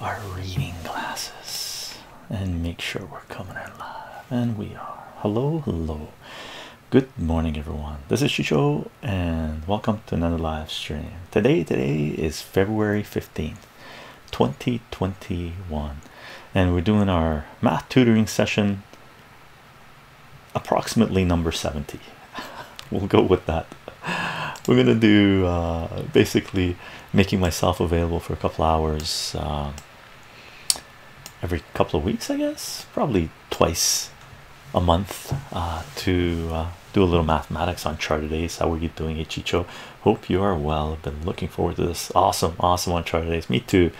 Our reading glasses, and make sure we're coming in live, and we are. Hello, hello, good morning, everyone. This is Chycho, and welcome to another live stream. Today, today is February 15th, 2021, and we're doing our math tutoring session approximately number 70 we'll go with that we're gonna do uh, basically making myself available for a couple hours uh, every couple of weeks I guess? Probably twice a month uh, to do a little mathematics Uncharted Ace how are you doing Ichicho hope you are well. I've been looking forward to this. Awesome awesome Uncharted Ace me too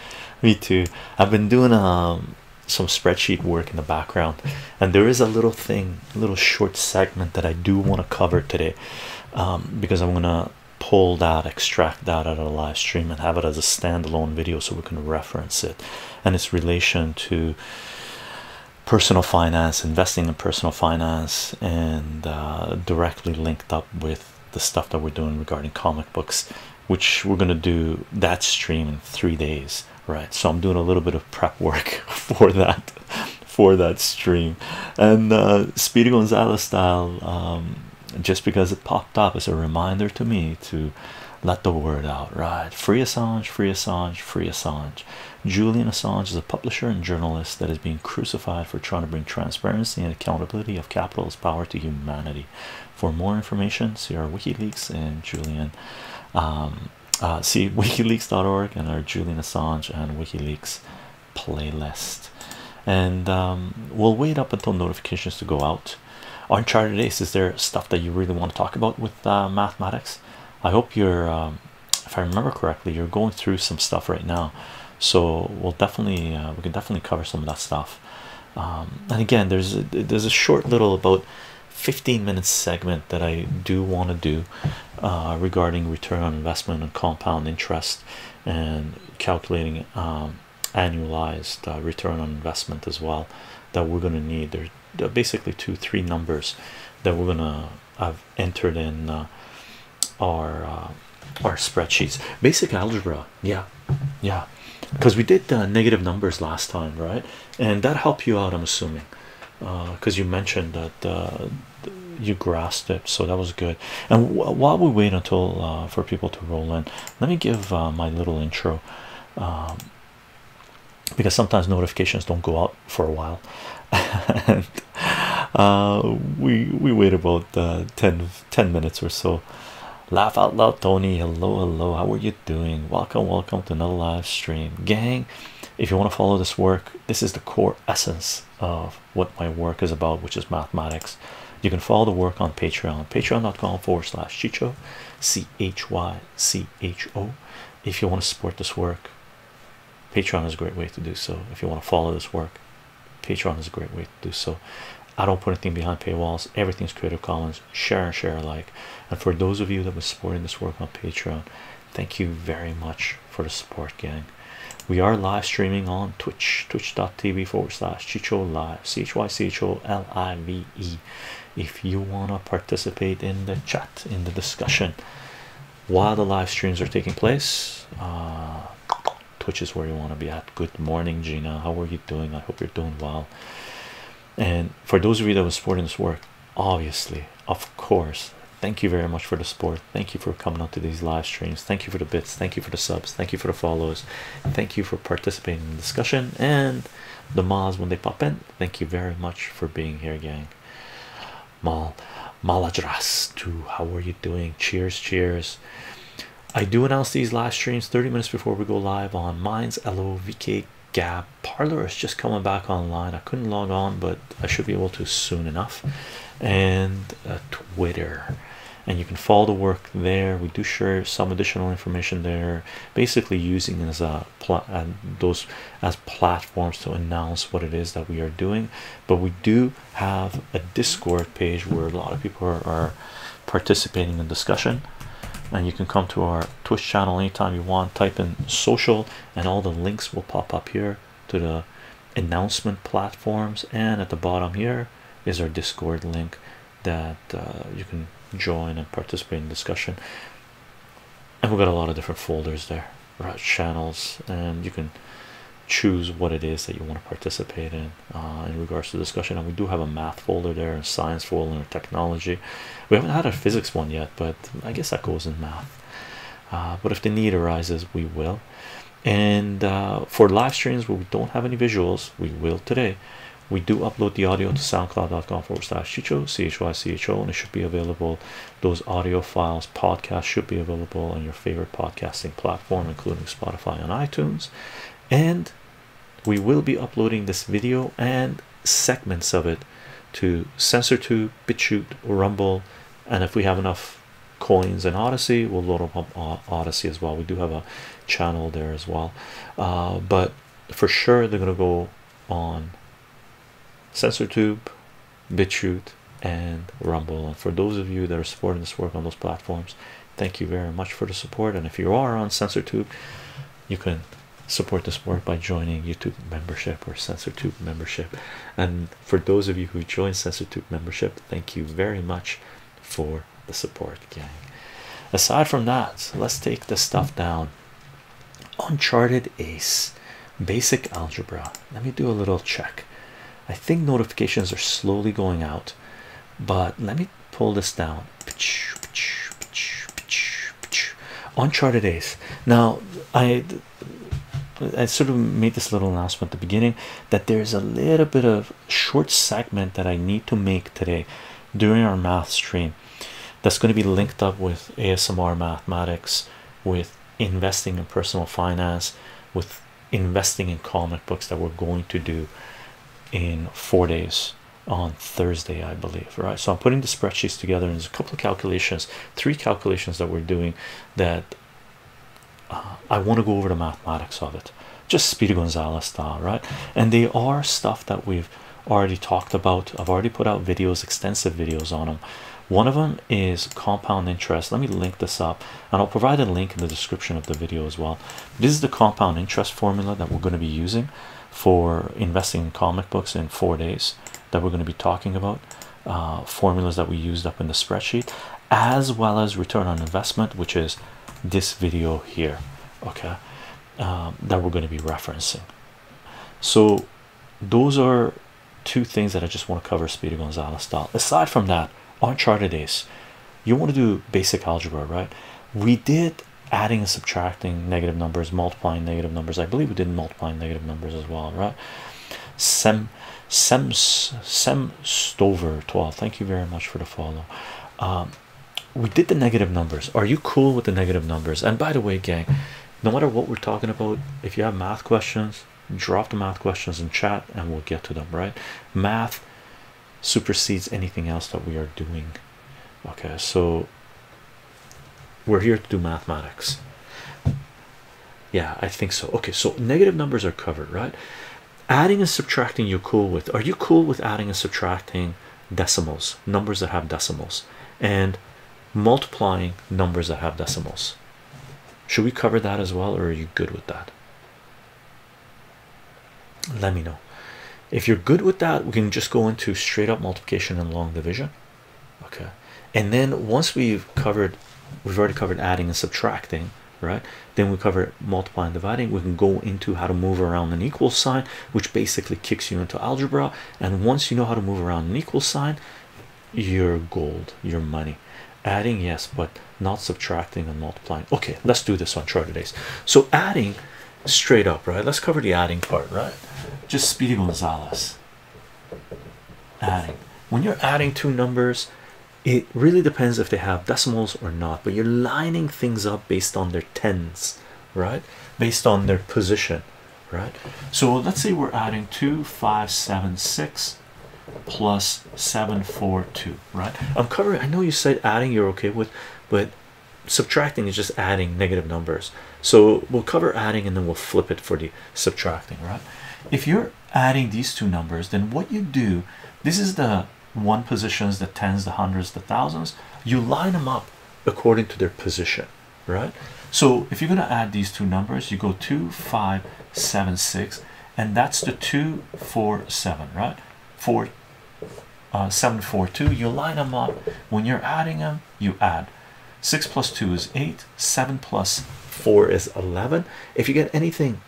me too. I've been doing um some spreadsheet work in the background and there is a little thing a little short segment that I do want to cover today um, because I'm gonna pull that extract that out of the live stream and have it as a standalone video so we can reference it. And its relation to personal finance investing in personal finance and uh, directly linked up with the stuff that we're doing regarding comic books which we're going to do that stream in three days right? So i'm doing a little bit of prep work for that for that stream. And uh speedy gonzalez style um just because it popped up as a reminder to me to let the word out right free assange free assange free assange julian assange is a publisher and journalist that is being crucified for trying to bring transparency and accountability of capital's power to humanity for more information see our wikileaks and julian um, uh, see wikileaks.org and our Julian Assange and WikiLeaks playlist. And um, we'll wait up until notifications to go out. Uncharted Ace, is there stuff that you really want to talk about with uh, mathematics? I hope you're, um, if I remember correctly, you're going through some stuff right now. So we'll definitely, uh, we can definitely cover some of that stuff. Um, and again, there's a, there's a short little about 15 minute segment that I do want to do uh, regarding return on investment and compound interest and calculating um, annualized uh, return on investment as well that we're going to need there basically two three numbers that we're gonna have entered in uh, our uh, our spreadsheets. Basic algebra yeah. Yeah. Because we did the negative numbers last time right? And that helped you out i'm assuming because you mentioned that you grasped it so that was good. And while we wait until uh, for people to roll in let me give uh, my little intro um, because sometimes notifications don't go out for a while and uh, we we wait about uh, 10 10 minutes or so. Laugh out loud tony. Hello hello. How are you doing? Welcome welcome to another live stream. Gang if you want to follow this work this is the core essence of what my work is about which is mathematics. You can follow the work on patreon patreon.com forward slash chycho c-h-y-c-h-o if you want to support this work patreon is a great way to do so if you want to follow this work patreon is a great way to do so. I don't put anything behind paywalls. Everything's creative commons. Share and share alike. And for those of you that were supporting this work on patreon thank you very much for the support gang. We are live streaming on twitch twitch.tv forward slash chycho live c-h-y-c-h-o-l-i-v-e if you want to participate in the chat in the discussion while the live streams are taking place uh, twitch is where you want to be at. Good morning gina. How are you doing? I hope you're doing well. And for those of you that were supporting this work obviously of course thank you very much for the support. Thank you for coming out to these live streams. Thank you for the bits. Thank you for the subs. Thank you for the follows. Thank you for participating in the discussion and the mods when they pop in. Thank you very much for being here gang mal malajras to how are you doing? Cheers cheers i do announce these live streams 30 minutes before we go live on minds lovk gab parler is just coming back online. I couldn't log on but i should be able to soon enough. And uh, twitter. And you can follow the work there. We do share some additional information there basically using as a and those as platforms to announce what it is that we are doing. But we do have a discord page where a lot of people are, are participating in discussion and you can come to our twitch channel anytime you want type in social and all the links will pop up here to the announcement platforms. And at the bottom here is our discord link that uh, you can join and participate in discussion. And we've got a lot of different folders there right channels and you can choose what it is that you want to participate in uh, in regards to discussion and we do have a math folder there and science folder and technology. We haven't had a physics one yet but i guess that goes in math. Uh, but if the need arises we will. And uh, for live streams where we don't have any visuals we will today. We do upload the audio to soundcloud.com forward slash chycho c-h-y-c-h-o and it should be available. Those audio files podcasts should be available on your favorite podcasting platform including spotify and itunes. And we will be uploading this video and segments of it to SensorTube, BitChute, Rumble, and if we have enough coins in Odysee, we'll load up Odysee as well. We do have a channel there as well, uh, but for sure they're gonna go on SensorTube, BitChute, and Rumble. And for those of you that are supporting this work on those platforms, thank you very much for the support. And if you are on SensorTube, you can support the sport by joining YouTube membership or SensorTube membership. And for those of you who join SensorTube membership, thank you very much for the support, gang. Aside from that, let's take the stuff down. Uncharted Ace, basic algebra. Let me do a little check. I think notifications are slowly going out, but let me pull this down. Uncharted Ace. Now, I I sort of made this little announcement at the beginning that there's a little bit of short segment that I need to make today during our math stream that's going to be linked up with ASMR mathematics, with investing in personal finance, with investing in comic books that we're going to do in four days on Thursday, I believe. Right, so I'm putting the spreadsheets together, and there's a couple of calculations, three calculations that we're doing that uh, I want to go over the mathematics of it, just Speedy Gonzalez style, right? And they are stuff that we've already talked about. I've already put out videos, extensive videos on them. One of them is compound interest. Let me link this up, and I'll provide a link in the description of the video as well. This is the compound interest formula that we're going to be using for investing in comic books in four days that we're going to be talking about uh, formulas that we used up in the spreadsheet as well as return on investment which is this video here okay um, that we're going to be referencing. So those are two things that I just want to cover Speedy Gonzalez style. Aside from that on uncharted ace you want to do basic algebra right? We did adding and subtracting negative numbers multiplying negative numbers. I believe we did multiplying negative numbers as well right? Sem sem sem stover 12 thank you very much for the follow. Um, we did the negative numbers. Are you cool with the negative numbers? And by the way gang no matter what we're talking about if you have math questions drop the math questions in chat and we'll get to them right? Math supersedes anything else that we are doing okay? So we're here to do mathematics. Yeah i think so. Okay so negative numbers are covered right? Adding and subtracting you're cool with. Are you cool with adding and subtracting decimals numbers that have decimals? And multiplying numbers that have decimals. Should we cover that as well or are you good with that? Let me know. If you're good with that we can just go into straight up multiplication and long division okay. And then once we've covered we've already covered adding and subtracting right? Then we cover multiplying dividing. We can go into how to move around an equal sign which basically kicks you into algebra. And once you know how to move around an equal sign your gold your money adding yes but not subtracting and multiplying. Okay let's do this Uncharted Ace. So adding straight up right? Let's cover the adding part right? Just speedy gonzalez adding. When you're adding two numbers it really depends if they have decimals or not but you're lining things up based on their tens right? Based on their position right? So let's say we're adding two five seven six plus seven four two right? I'm covering i know you said adding you're okay with but subtracting is just adding negative numbers. So we'll cover adding and then we'll flip it for the subtracting right? If you're adding these two numbers then what you do this is the one positions the tens the hundreds the thousands. You line them up according to their position right? So if you're going to add these two numbers you go two five seven six and that's the two four seven right? Four uh, seven four two you line them up. When you're adding them you add. 6 plus 2 is 8 7 plus 4 is 11 if you get anything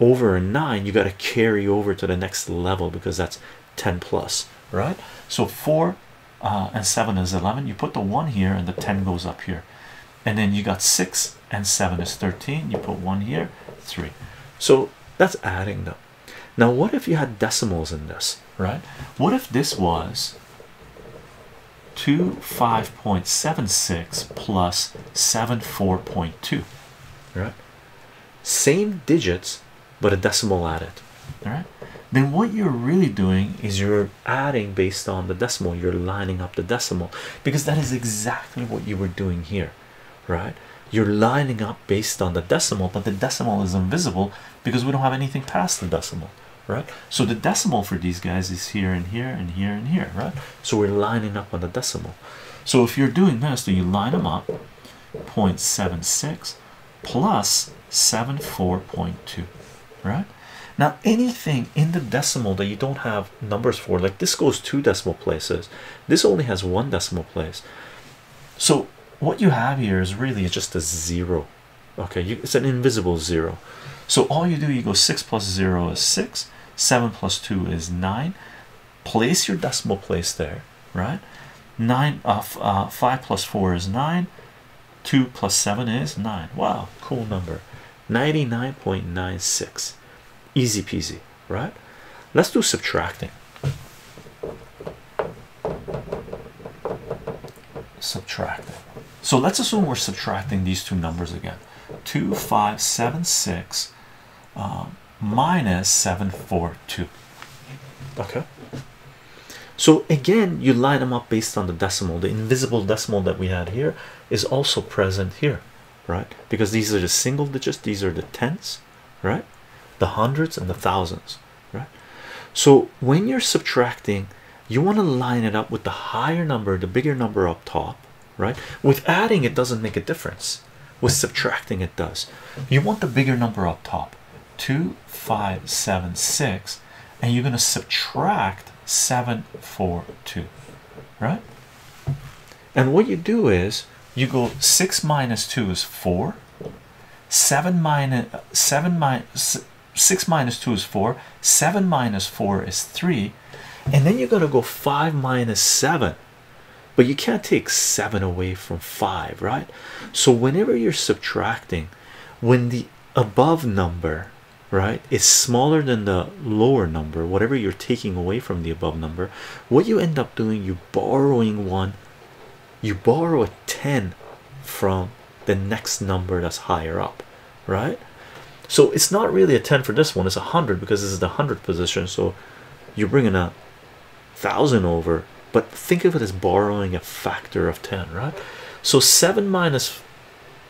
over a 9 you got to carry over to the next level because that's 10 plus right? So 4 uh, and 7 is 11 you put the 1 here and the 10 goes up here. And then you got 6 and 7 is 13 you put 1 here 3 so that's adding them. Now what if you had decimals in this right? What if this was 2 5.76 plus 7 4.2 right. Same digits but a decimal added. All right. Then what you're really doing is you're adding based on the decimal. You're lining up the decimal because that is exactly what you were doing here right? You're lining up based on the decimal but the decimal is invisible because we don't have anything past the decimal right? So the decimal for these guys is here and here and here and here right? So we're lining up on the decimal. So if you're doing this then you line them up 0.76 plus 74.2 right? Now anything in the decimal that you don't have numbers for like this goes two decimal places this only has one decimal place. So what you have here is really just a zero okay? You, it's an invisible zero. So all you do you go 6 plus 0 is 6 7 plus 2 is 9 place your decimal place there right? 9 of uh, uh, 5 plus 4 is 9 2 plus 7 is 9 wow cool number. 99.96 easy peasy right? Let's do subtracting. Subtracting. So let's assume we're subtracting these two numbers again. 2576 um, minus 742 okay. So again you line them up based on the decimal. The invisible decimal that we had here is also present here right? Because these are the single digits these are the tens right? The hundreds and the thousands right? So when you're subtracting you want to line it up with the higher number the bigger number up top right? With adding it doesn't make a difference. With subtracting it does. You want the bigger number up top two five seven six and you're going to subtract seven four two right? And what you do is you go six minus two is four seven minus seven minus six minus two is four seven minus four is three and then you're going to go five minus seven. But you can't take seven away from five right? So whenever you're subtracting when the above number right is smaller than the lower number whatever you're taking away from the above number what you end up doing you borrowing one you borrow a 10 from the next number that's higher up right? So it's not really a 10 for this one it's a hundred because this is the hundred position so you're bringing a thousand over but think of it as borrowing a factor of 10 right? So 7 minus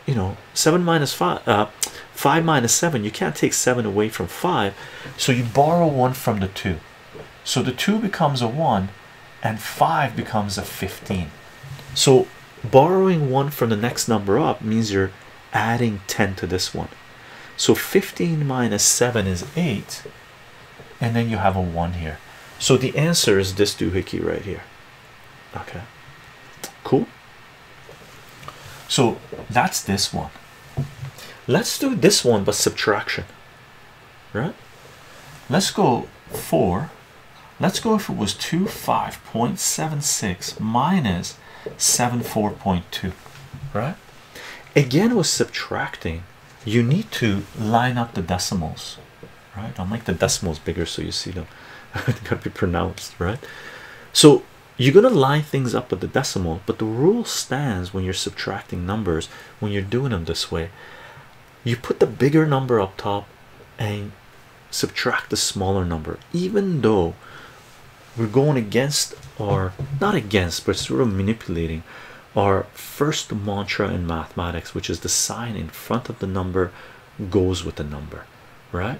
you know 7 minus 5 uh 5 minus 7 you can't take 7 away from 5 so you borrow one from the 2 so the 2 becomes a 1 and 5 becomes a 15 so borrowing one from the next number up means you're adding 10 to this one. So 15 minus 7 is 8 and then you have a 1 here. So the answer is this doohickey right here. Okay so that's this one. Let's do this one but subtraction. Right? Let's go 4 let's go if it was 2 5.76 minus 7 4.2 right? Again with subtracting you need to line up the decimals. Right? I'll make the decimals bigger so you see them. Gotta be pronounced right? So you're gonna line things up with the decimal but the rule stands when you're subtracting numbers when you're doing them this way. You put the bigger number up top and subtract the smaller number even though we're going against or not against but sort of manipulating our first mantra in mathematics which is the sign in front of the number goes with the number right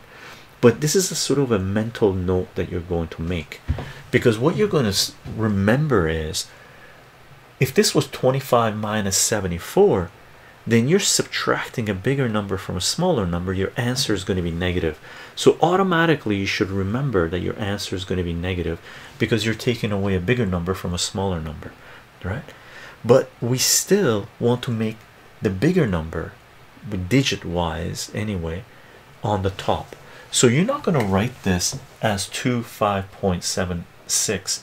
but this is a sort of a mental note that you're going to make. Because what you're going to remember is if this was 25 minus 74 then you're subtracting a bigger number from a smaller number your answer is going to be negative. So automatically you should remember that your answer is going to be negative because you're taking away a bigger number from a smaller number right? But we still want to make the bigger number digit wise anyway on the top so you're not going to write this as 2 5.76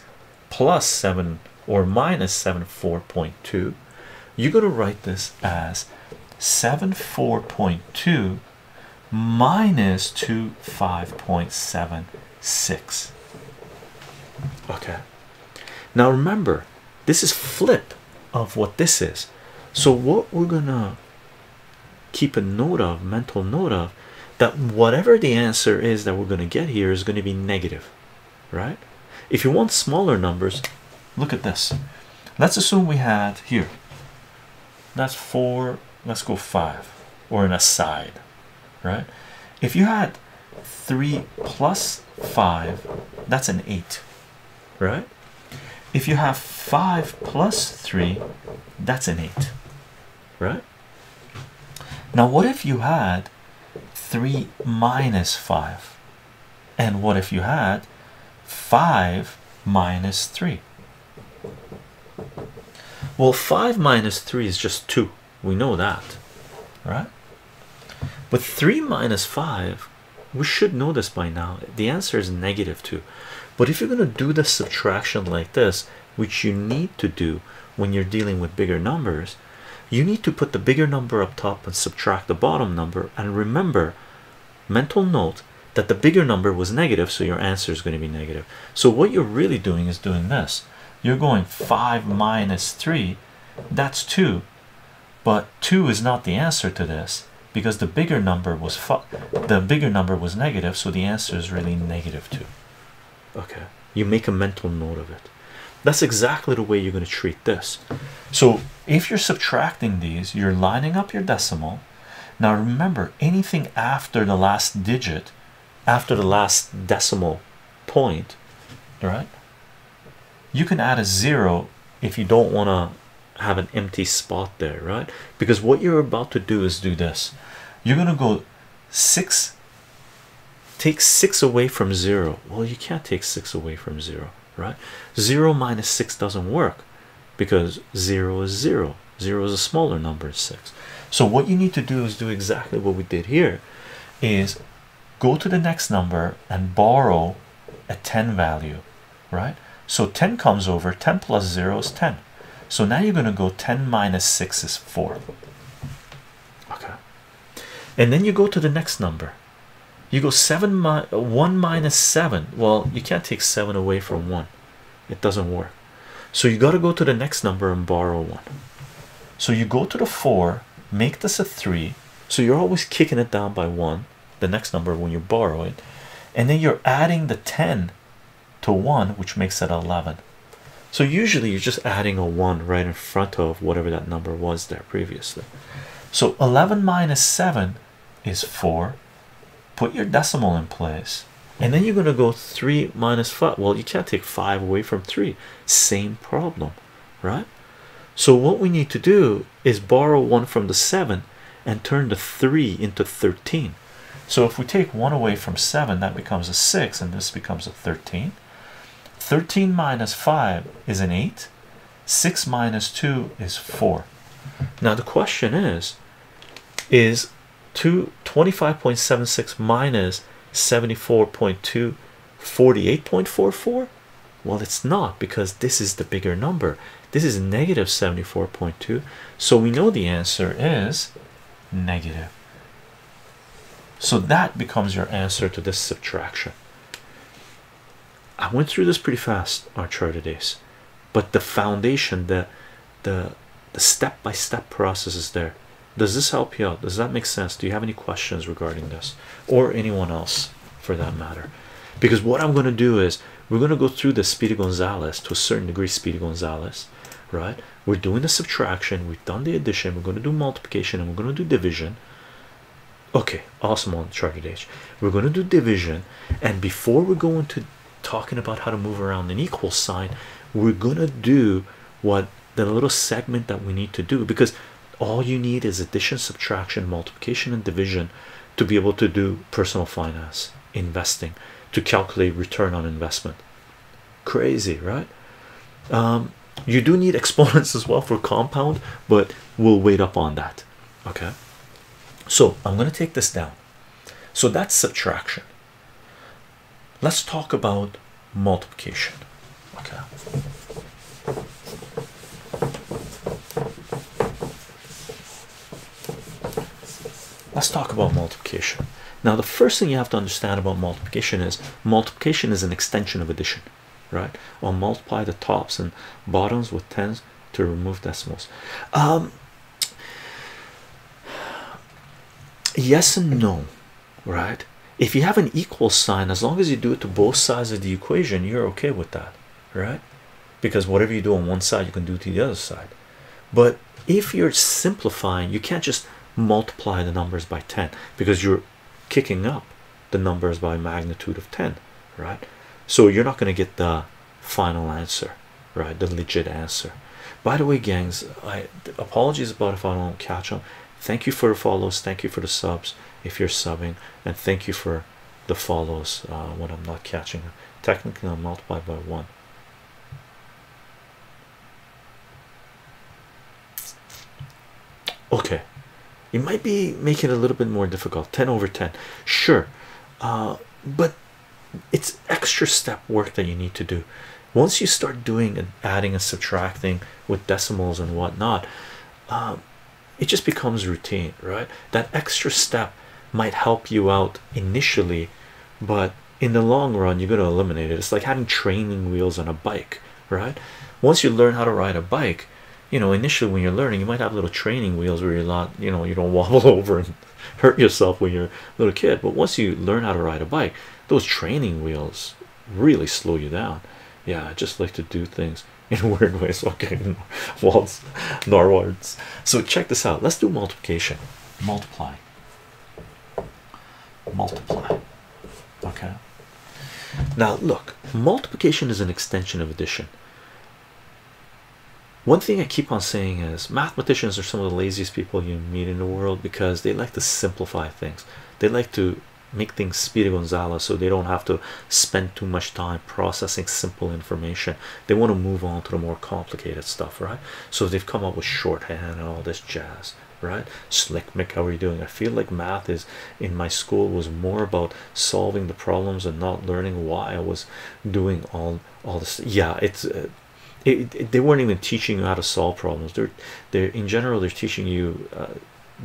plus 7 or minus 7 4.2 you're going to write this as 7 4.2 minus 2 5.76 okay. Now remember this is flip of what this is. So what we're gonna keep a note of mental note of that whatever the answer is that we're going to get here is going to be negative right? If you want smaller numbers look at this. Let's assume we had here that's four let's go five or an aside right? If you had three plus five that's an eight right? If you have five plus three that's an eight right? Now what if you had 3 minus 5 and what if you had 5 minus 3 well 5 minus 3 is just 2 we know that right? But 3 minus 5 we should know this by now. The answer is negative 2 but if you're going to do the subtraction like this which you need to do when you're dealing with bigger numbers you need to put the bigger number up top and subtract the bottom number and remember mental note that the bigger number was negative so your answer is going to be negative. So what you're really doing is doing this. You're going 5 minus 3 that's 2 but 2 is not the answer to this because the bigger number was the bigger number was negative so the answer is really negative 2 okay. You make a mental note of it that's exactly the way you're going to treat this. So if you're subtracting these you're lining up your decimal. Now remember anything after the last digit after the last decimal point right you can add a zero if you don't want to have an empty spot there right? Because what you're about to do is do this. You're going to go six take six away from zero. Well you can't take six away from zero right? Zero minus six doesn't work because zero is zero. Zero is a smaller number six. So what you need to do is do exactly what we did here is go to the next number and borrow a 10 value right? So 10 comes over 10 plus 0 is 10 so now you're going to go 10 minus 6 is 4 okay. And then you go to the next number you go 7 mi 1 minus 7 well you can't take 7 away from 1 it doesn't work. So you got to go to the next number and borrow 1 so you go to the 4 make this a 3 so you're always kicking it down by 1 the next number when you borrow it. And then you're adding the 10 to 1 which makes it 11 so usually you're just adding a 1 right in front of whatever that number was there previously. So 11 minus 7 is 4 put your decimal in place. And then you're going to go 3 minus 5 well you can't take 5 away from 3 same problem right? So what we need to do is borrow 1 from the 7 and turn the 3 into 13 so if we take 1 away from 7 that becomes a 6 and this becomes a 13 13 minus 5 is an 8 6 minus 2 is 4 now the question is is 2 25.76 minus 74.2 48.44 well it's not because this is the bigger number. This is negative 74.2 so we know the answer is negative. So that becomes your answer to this subtraction. I went through this pretty fast Uncharted Ace but the foundation the the the step-by-step -step process is there does this help you out? Does that make sense? Do you have any questions regarding this? Or anyone else for that matter? Because what I'm going to do is we're going to go through the Speedy Gonzalez to a certain degree Speedy Gonzalez right? We're doing the subtraction we've done the addition we're going to do multiplication and we're going to do division. Okay awesome Uncharted Ace we're going to do division and before we go into talking about how to move around an equal sign we're going to do what the little segment that we need to do because all you need is addition subtraction multiplication and division to be able to do personal finance investing to calculate return on investment. Crazy right? Um, you do need exponents as well for compound but we'll wait up on that okay? So i'm going to take this down. So that's subtraction. Let's talk about multiplication okay let's talk about multiplication. Now the first thing you have to understand about multiplication is multiplication is an extension of addition right? I'll multiply the tops and bottoms with tens to remove decimals. Um yes and no right? If you have an equal sign as long as you do it to both sides of the equation you're okay with that right? Because whatever you do on one side you can do to the other side. But if you're simplifying you can't just multiply the numbers by 10 because you're kicking up the numbers by magnitude of 10 right? So you're not going to get the final answer right? The legit answer. By the way gangs i apologies about if i don't catch them thank you for the follows thank you for the subs if you're subbing and thank you for the follows uh, when i'm not catching them technically i'm multiplied by one. Okay it might be making it a little bit more difficult 10 over 10 sure uh, but it's extra step work that you need to do. Once you start doing and adding and subtracting with decimals and whatnot um, it just becomes routine right? That extra step might help you out initially but in the long run you're going to eliminate it. It's like having training wheels on a bike right? Once you learn how to ride a bike you know initially when you're learning you might have little training wheels where you're not you know you don't wobble over and hurt yourself when you're a little kid. But once you learn how to ride a bike those training wheels really slow you down. Yeah I just like to do things in weird ways okay walls norwards so check this out. Let's do multiplication. Multiply. Multiply. Okay. Now look multiplication is an extension of addition one thing I keep on saying is mathematicians are some of the laziest people you meet in the world because they like to simplify things. They like to make things speedy Gonzalez so they don't have to spend too much time processing simple information. They want to move on to the more complicated stuff, right? So they've come up with shorthand and all this jazz, right? Slick Mick, how are you doing? I feel like math is in my school was more about solving the problems and not learning why I was doing all all this. Yeah, it's. Uh, it, it, they weren't even teaching you how to solve problems. They're they're in general they're teaching you uh,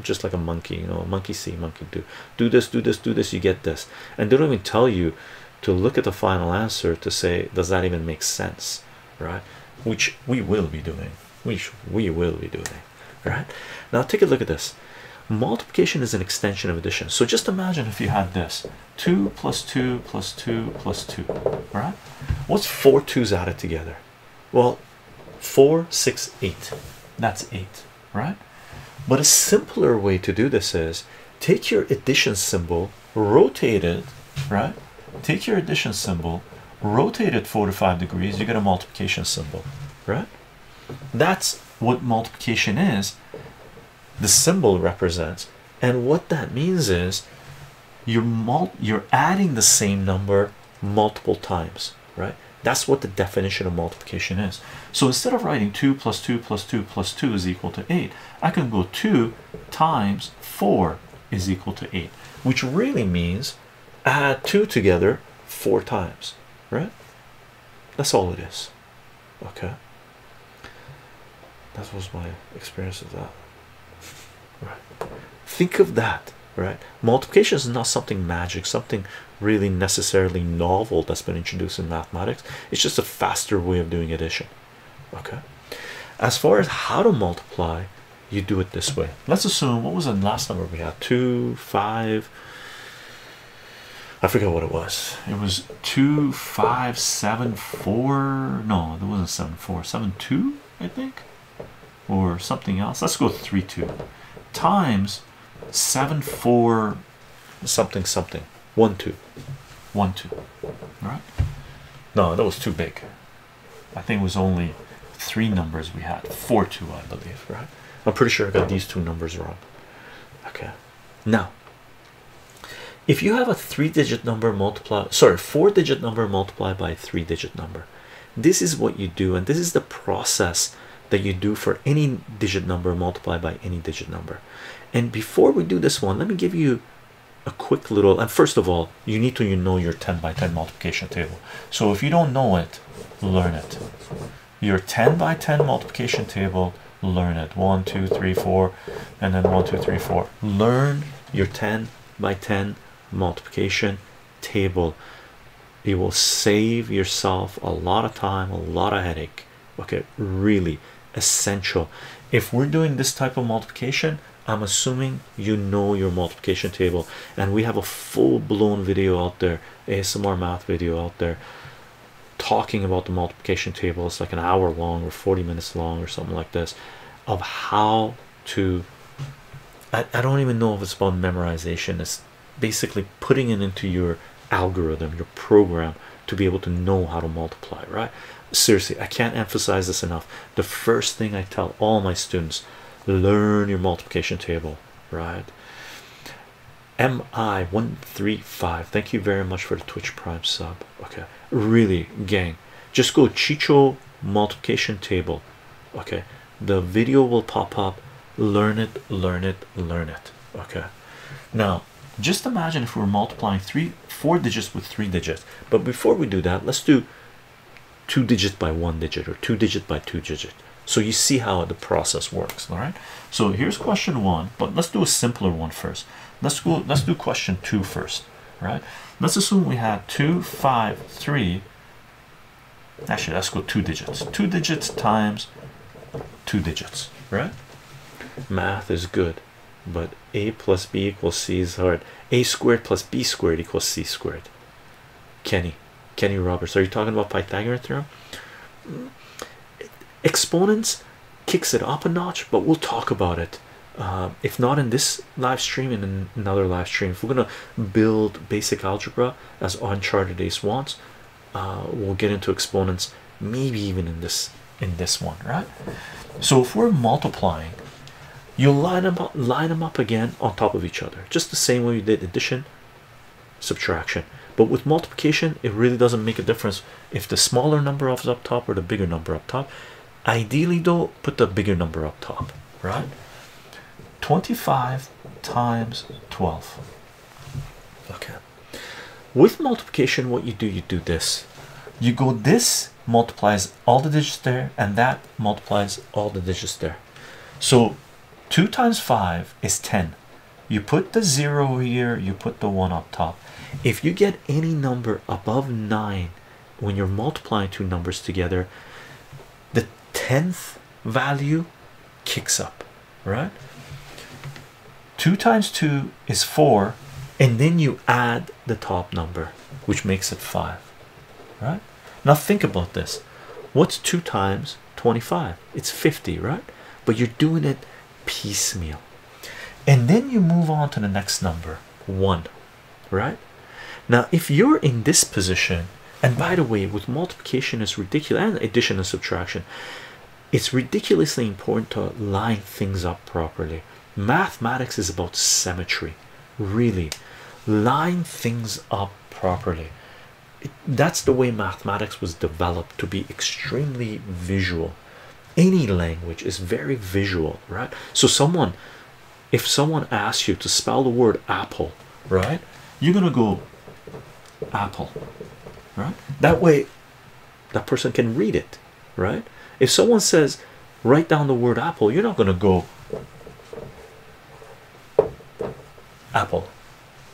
just like a monkey, you know, a monkey see, monkey do. Do this, do this, do this. You get this, and they don't even tell you to look at the final answer to say does that even make sense, right? Which we will be doing. Which we will be doing, right? Now take a look at this. Multiplication is an extension of addition. So just imagine if you had this 2 plus 2 plus 2 plus 2, right? What's four twos added together? Well four six eight. That's eight right? But a simpler way to do this is take your addition symbol rotate it right? Take your addition symbol rotate it 45 degrees you get a multiplication symbol right? That's what multiplication is the symbol represents. And what that means is you're mul you're adding the same number multiple times right that's what the definition of multiplication is. So instead of writing 2 plus 2 plus 2 plus 2 is equal to 8, I can go 2 times 4 is equal to 8, which really means add 2 together 4 times, right? That's all it is. Okay. That was my experience of that. Right. Think of that right multiplication is not something magic something really necessarily novel that's been introduced in mathematics. It's just a faster way of doing addition. Okay? As far as how to multiply you do it this way. Let's assume what was the last number we had? Two five I forget what it was. It was two five seven four no there wasn't seven four seven two I think or something else. Let's go three two. Times seven four something something one two. One two. Right no that was too big. I think it was only three numbers we had. Four two I believe. Right. I'm pretty sure I got these two numbers wrong. Okay. Now if you have a three digit number multiply sorry four digit number multiplied by a three digit number this is what you do and this is the process that you do for any digit number multiplied by any digit number. And before we do this one let me give you a quick little and first of all you need to you know your 10 by 10 multiplication table. So if you don't know it learn it. Your 10 by 10 multiplication table learn it. One two three four and then one two three four. Learn your 10 by 10 multiplication table. It will save yourself a lot of time a lot of headache. Okay really essential. If we're doing this type of multiplication i'm assuming you know your multiplication table and we have a full-blown video out there asmr math video out there talking about the multiplication table. It's like an hour long or 40 minutes long or something like this of how to I, I don't even know if it's about memorization. It's basically putting it into your algorithm your program to be able to know how to multiply right? Seriously i can't emphasize this enough. The first thing i tell all my students learn your multiplication table right? Mi135 thank you very much for the twitch prime sub. Okay really gang just go chycho multiplication table okay? The video will pop up learn it learn it learn it okay? Now just imagine if we're multiplying three four digits with three digits but before we do that let's do two digits by one digit or two digit by two digit so you see how the process works all right? So here's question one but let's do a simpler one first. Let's go let's do question two first right? Let's assume we had two five three. Actually let's go two digits. Two digits times two digits right? Math is good but a plus b equals c is hard. A squared plus b squared equals c squared. Kenny kenny roberts are you talking about pythagorean theorem exponents kicks it up a notch but we'll talk about it. Uh, if not in this live stream in another live stream if we're gonna build basic algebra as uncharted ace wants uh, we'll get into exponents maybe even in this in this one right? So if we're multiplying you line them up line them up again on top of each other just the same way you did addition subtraction. But with multiplication it really doesn't make a difference if the smaller number is up top or the bigger number up top ideally though put the bigger number up top right? 25 times 12 okay. With multiplication what you do you do this. You go this multiplies all the digits there and that multiplies all the digits there. So 2 times 5 is 10 you put the 0 here you put the 1 up top. If you get any number above 9 when you're multiplying two numbers together the 10th value kicks up right? 2 times 2 is 4 and then you add the top number which makes it 5 right? Now think about this. What's 2 times 25 it's 50 right? But you're doing it piecemeal. And then you move on to the next number 1 right? Now if you're in this position and by the way with multiplication is ridiculous and addition and subtraction it's ridiculously important to line things up properly. Mathematics is about symmetry really. Line things up properly. That's the way mathematics was developed to be extremely visual. Any language is very visual right? So someone if someone asks you to spell the word apple right you're gonna go apple right? That way that person can read it right if someone says write down the word apple you're not gonna go apple.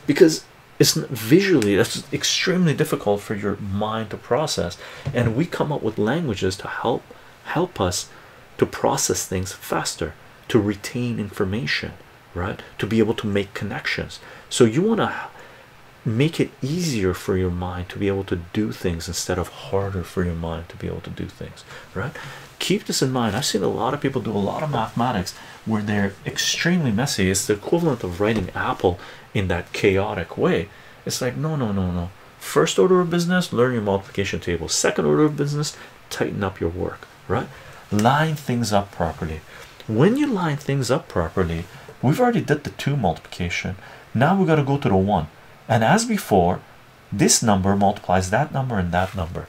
Because it's visually that's extremely difficult for your mind to process. And we come up with languages to help help us to process things faster to retain information right? To be able to make connections. So you want to make it easier for your mind to be able to do things instead of harder for your mind to be able to do things right? Keep this in mind. I've seen a lot of people do a lot of mathematics where they're extremely messy. It's the equivalent of writing apple in that chaotic way. It's like no no no no. First order of business learn your multiplication table. Second order of business tighten up your work right? Line things up properly. When you line things up properly we've already did the two multiplication. Now we got to go to the one and as before this number multiplies that number and that number.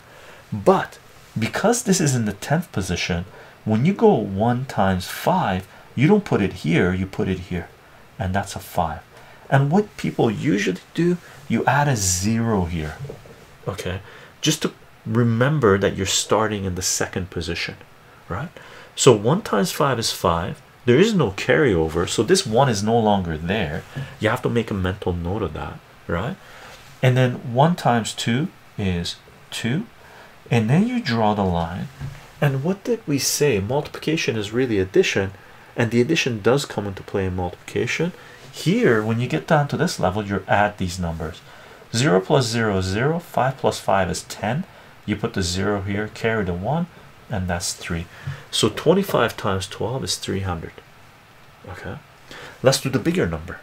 But because this is in the 10th position when you go 1 times 5 you don't put it here you put it here. And that's a 5 and what people usually do you add a 0 here. Okay? Just to remember that you're starting in the second position right? So 1 times 5 is 5 there is no carryover so this one is no longer there. You have to make a mental note of that right? And then 1 times 2 is 2 and then you draw the line. And what did we say? Multiplication is really addition. And the addition does come into play in multiplication. Here when you get down to this level you add these numbers. 0 plus 0 is 0 5 plus 5 is 10 you put the 0 here carry the 1 and that's 3 so 25 times 12 is 300 okay? Let's do the bigger number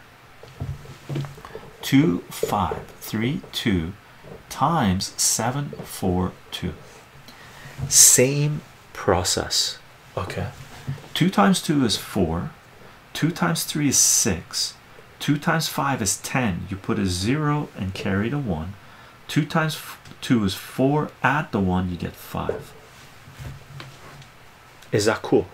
2 5 3 2 times 7 4 2 same process. Okay. 2 times 2 is 4 2 times 3 is 6 2 times 5 is 10 you put a 0 and carry the 1 2 times 2 is 4 add the 1 you get 5 is that cool?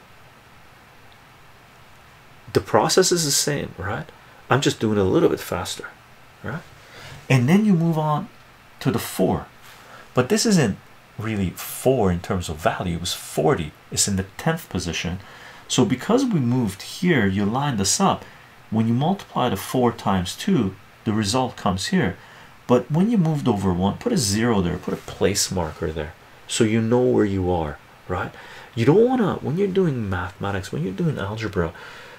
The process is the same right? I'm just doing it a little bit faster right. And then you move on to the 4 but this isn't really 4 in terms of value. It was 40 it's in the 10th position. So because we moved here you line this up. When you multiply the 4 times 2 the result comes here. But when you moved over one put a zero there. Put a place marker there. So you know where you are right? You don't want to when you're doing mathematics when you're doing algebra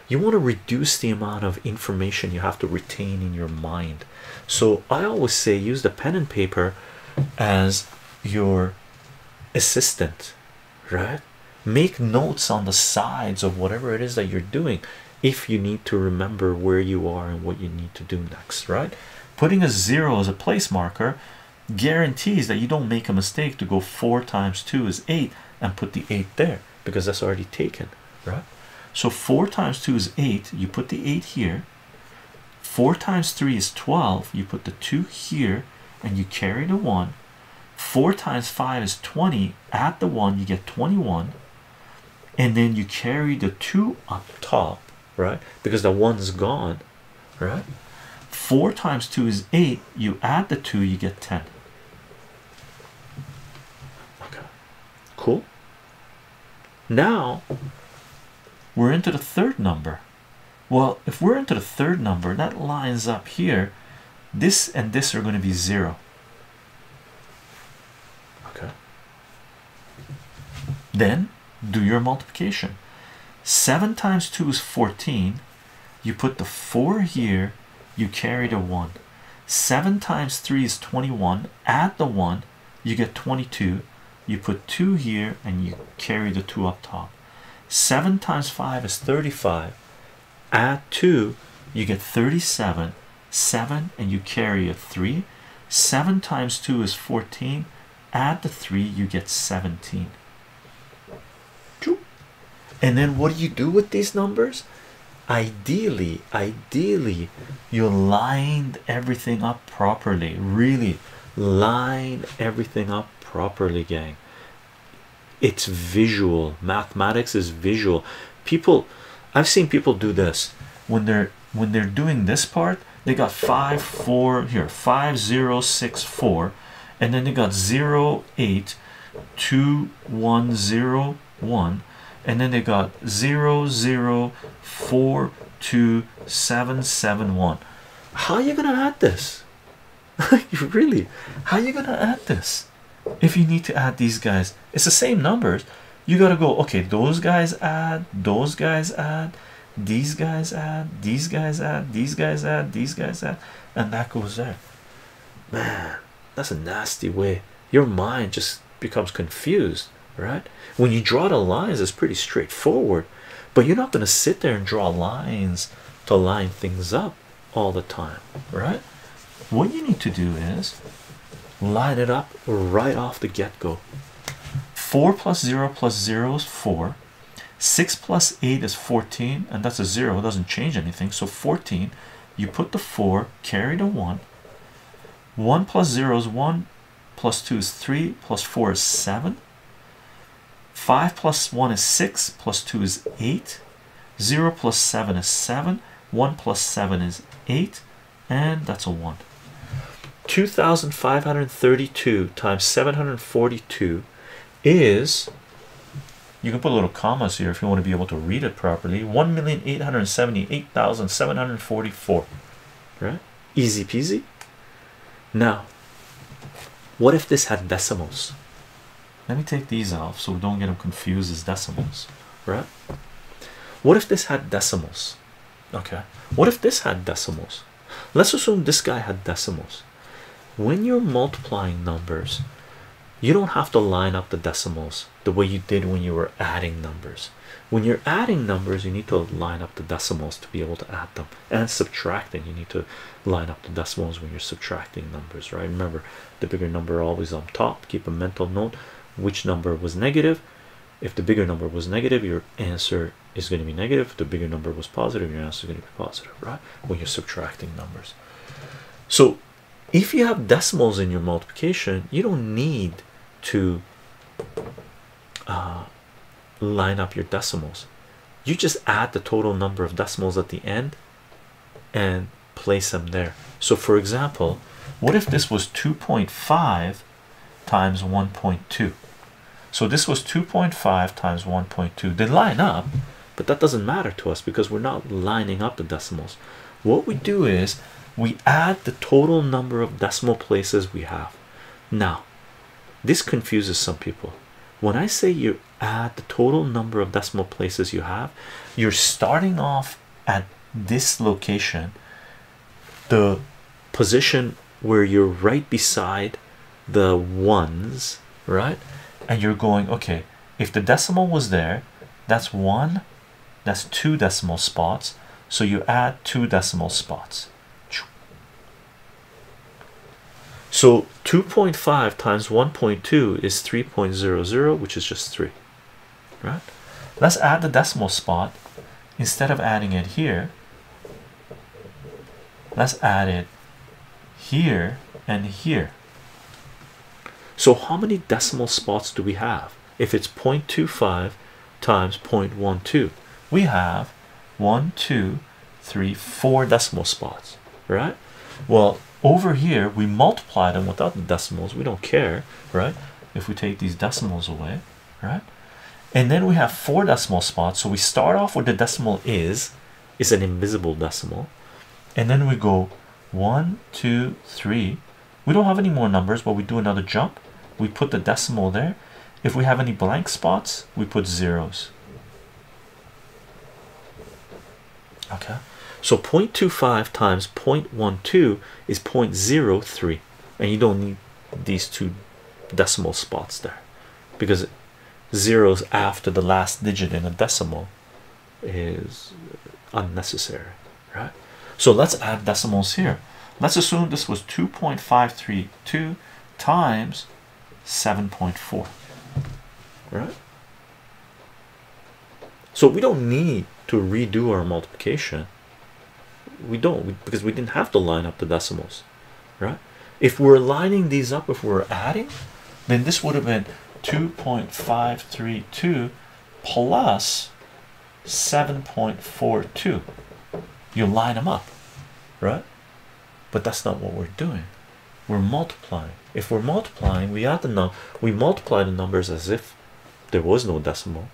you want to reduce the amount of information you have to retain in your mind so i always say use the pen and paper as your assistant right? Make notes on the sides of whatever it is that you're doing if you need to remember where you are and what you need to do next right? Putting a zero as a place marker guarantees that you don't make a mistake to go four times two is eight and put the eight there because that's already taken right? So four times two is eight. You put the eight here four times three is 12 you put the two here and you carry the one. 4 times 5 is 20 add the 1 you get 21 and then you carry the 2 up top right? Because the 1's gone right? 4 times 2 is 8 you add the 2 you get 10 okay. Cool. Now we're into the third number well if we're into the third number that lines up here. This and this are going to be zero. Okay. Then do your multiplication. 7 times 2 is 14 you put the 4 here you carry the 1 7 times 3 is 21 add the 1 you get 22 you put 2 here and you carry the 2 up top. 7 times 5 is 35 add 2 you get 37 7 and you carry a 3 7 times 2 is 14 add the 3 you get 17 and then what do you do with these numbers? Ideally ideally you lined everything up properly. Really line everything up properly gang. It's visual. Mathematics is visual. People i've seen people do this. When they're when they're doing this part they got five four here five zero six four and then they got zero eight two one zero one and then they got zero zero four two seven seven one. How are you gonna add this? Really how are you gonna add this? If you need to add these guys it's the same numbers you got to go okay those guys add those guys add these guys add these guys add these guys add these guys add and that goes there. Man that's a nasty way. Your mind just becomes confused right? When you draw the lines it's pretty straightforward but you're not going to sit there and draw lines to line things up all the time right? What you need to do is line it up right off the get-go 4 plus 0 plus 0 is 4 6 plus 8 is 14 and that's a 0 it doesn't change anything. So 14 you put the 4 carry the 1 1 plus 0 is 1 plus 2 is 3 plus 4 is 7 5 plus 1 is 6 plus 2 is 8 0 plus 7 is 7 1 plus 7 is 8 and that's a 1 2532 times 742 is you can put a little commas here if you want to be able to read it properly 1,878,744 right? Easy peasy. Now what if this had decimals? Let me take these off so we don't get them confused as decimals. Right? What if this had decimals? Okay. What if this had decimals? Let's assume this guy had decimals. When you're multiplying numbers you don't have to line up the decimals the way you did when you were adding numbers. When you're adding numbers you need to line up the decimals to be able to add them. And subtracting you need to line up the decimals when you're subtracting numbers right? Remember the bigger number always on top. Keep a mental note. Which number was negative? If the bigger number was negative your answer is going to be negative. If the bigger number was positive your answer is going to be positive right? When you're subtracting numbers. So if you have decimals in your multiplication you don't need to uh, line up your decimals. You just add the total number of decimals at the end and place them there. So for example what if this was 2.5 times 1.2 so this was 2.5 times 1.2 they line up but that doesn't matter to us because we're not lining up the decimals. What we do is we add the total number of decimal places we have. Now this confuses some people. When I say you add the total number of decimal places you have you're starting off at this location the position where you're right beside the ones right? And you're going okay if the decimal was there that's one that's two decimal spots. So you add two decimal spots so 2.5 times 1.2 is 3.00 which is just 3 right? Let's add the decimal spot. Instead of adding it here let's add it here and here. So how many decimal spots do we have? If it's 0.25 times 0.12 we have one two three four decimal spots right? Well over here we multiply them without the decimals. We don't care right? If we take these decimals away right? And then we have four decimal spots. So we start off with the decimal is is an invisible decimal. And then we go one two three. We don't have any more numbers but we do another jump. We put the decimal there. If we have any blank spots we put zeros. Okay so 0.25 times 0.12 is 0.03 and you don't need these two decimal spots there. Because zeros after the last digit in a decimal is unnecessary right? So let's add decimals here. Let's assume this was 2.532 times 7.4 right? So we don't need to redo our multiplication we don't because we didn't have to line up the decimals right? If we're lining these up if we're adding then this would have been 2.532 plus 7.42 you line them up right? But that's not what we're doing. We're multiplying. If we're multiplying we add the num we multiply the numbers as if there was no decimal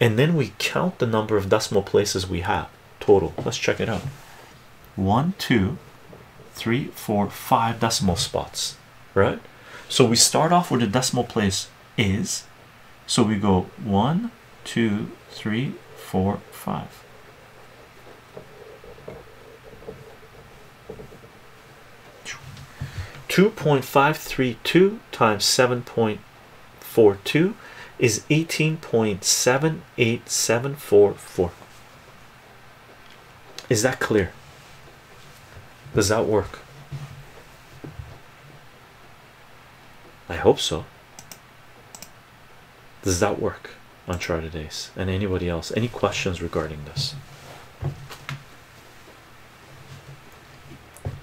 and then we count the number of decimal places we have total. Let's check it out one two three four five decimal spots right so we start off with the decimal place is so we go one, two, three, four, five. Two point five three two times seven point four two is eighteen point seven eight seven four four. Is that clear? Does that work? I hope so. Does that work Uncharted Ace and anybody else? Any questions regarding this?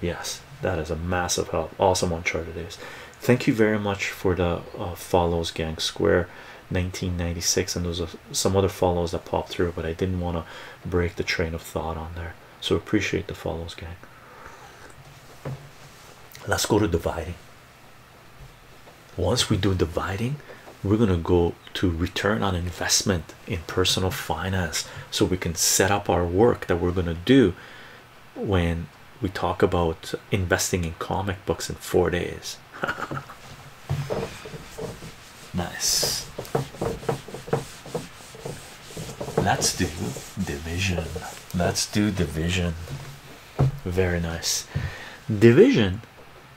Yes, that is a massive help. Awesome Uncharted Ace. Thank you very much for the uh, follows, gang. Square 1996 and those are some other follows that popped through but I didn't want to break the train of thought on there so appreciate the follows gang let's go to dividing. Once we do dividing we're going to go to return on investment in personal finance so we can set up our work that we're going to do when we talk about investing in comic books in four days. Nice. Let's do division. Let's do division. Very nice. Division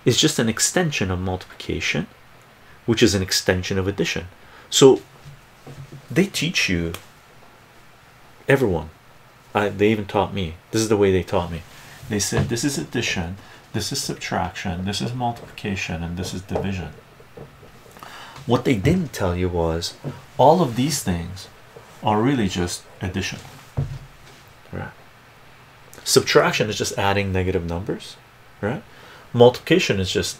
is just an extension of multiplication which is an extension of addition. So they teach you everyone. I, they even taught me. This is the way they taught me. They said this is addition this is subtraction this is multiplication and this is division. What they didn't tell you was all of these things are really just addition. Right. Subtraction is just adding negative numbers right multiplication is just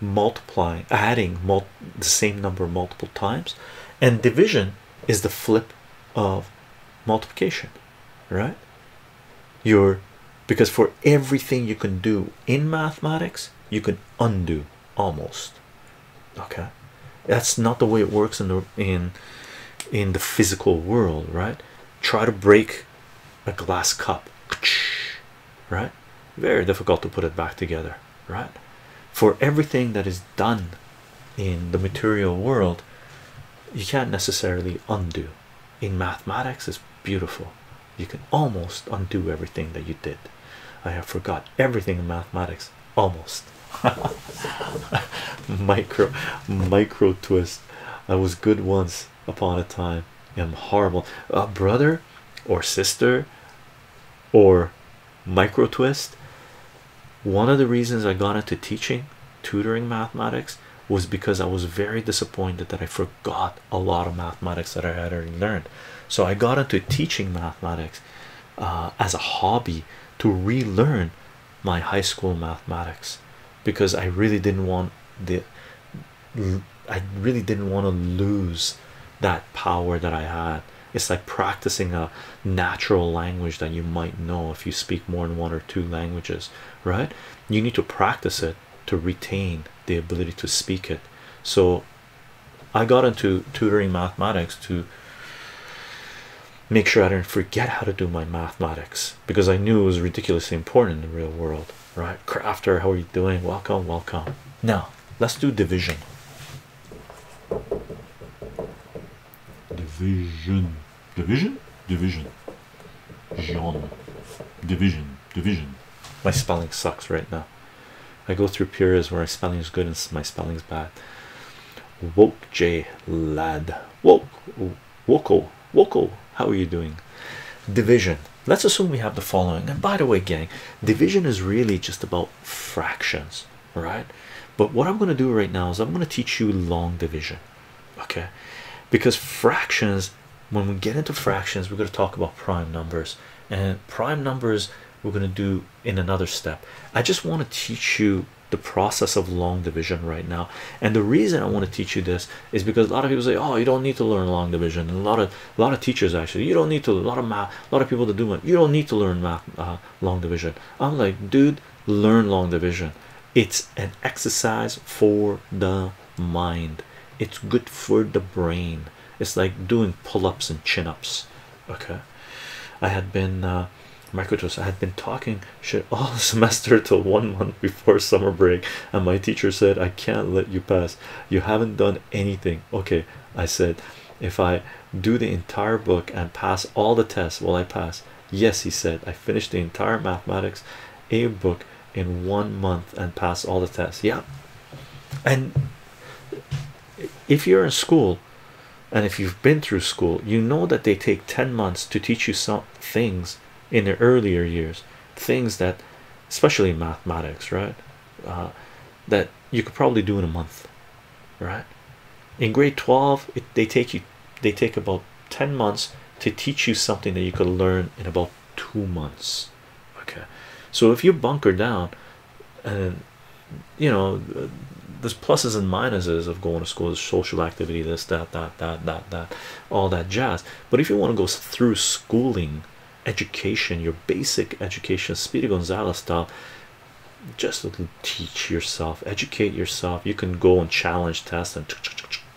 multiplying adding mul the same number multiple times and division is the flip of multiplication right? You're because for everything you can do in mathematics you can undo almost okay? That's not the way it works in the in in the physical world right? Try to break a glass cup right? Very difficult to put it back together right? For everything that is done in the material world you can't necessarily undo. In mathematics it's beautiful. You can almost undo everything that you did. I have forgot everything in mathematics. Almost. Micro micro twist. I was good once upon a time. I'm horrible. A brother or sister or micro twist one of the reasons i got into teaching tutoring mathematics was because i was very disappointed that i forgot a lot of mathematics that i had already learned so i got into teaching mathematics uh, as a hobby to relearn my high school mathematics because I really didn't want the I really didn't want to lose that power that I had. It's like practicing a natural language that you might know if you speak more than one or two languages, right? You need to practice it to retain the ability to speak it. So I got into tutoring mathematics to make sure I didn't forget how to do my mathematics because I knew it was ridiculously important in the real world, right? Crafter, how are you doing? Welcome, welcome. Now let's do division. Division, division, division, Jean, division, division. My spelling sucks right now. I go through periods where my spelling is good and my spelling is bad. Woke J lad, woke, woko, woko. How are you doing? Division. Let's assume we have the following. And by the way, gang, division is really just about fractions, right? But what I'm going to do right now is I'm going to teach you long division, okay? Because fractions, when we get into fractions, we're going to talk about prime numbers, and prime numbers we're going to do in another step. I just want to teach you the process of long division right now. And the reason i want to teach you this is because a lot of people say oh you don't need to learn long division. And a lot of a lot of teachers actually you don't need to a lot of math a lot of people that do it you don't need to learn math uh, long division. I'm like dude learn long division. It's an exercise for the mind. It's good for the brain. It's like doing pull-ups and chin-ups. Okay? I had been uh, microtus i had been talking shit all semester till one month before summer break and my teacher said i can't let you pass. You haven't done anything. Okay i said if i do the entire book and pass all the tests will i pass? Yes he said. I finished the entire mathematics a book in one month and pass all the tests. Yeah. And if you're in school and if you've been through school you know that they take 10 months to teach you some things in the earlier years things that especially in mathematics right uh, that you could probably do in a month right? In grade 12 it, they take you they take about 10 months to teach you something that you could learn in about two months okay? So if you bunker down and you know there's pluses and minuses of going to school there's social activity this that that that that that all that jazz. But if you want to go through schooling education your basic education speedy gonzalez style just teach yourself educate yourself. You can go and challenge tests and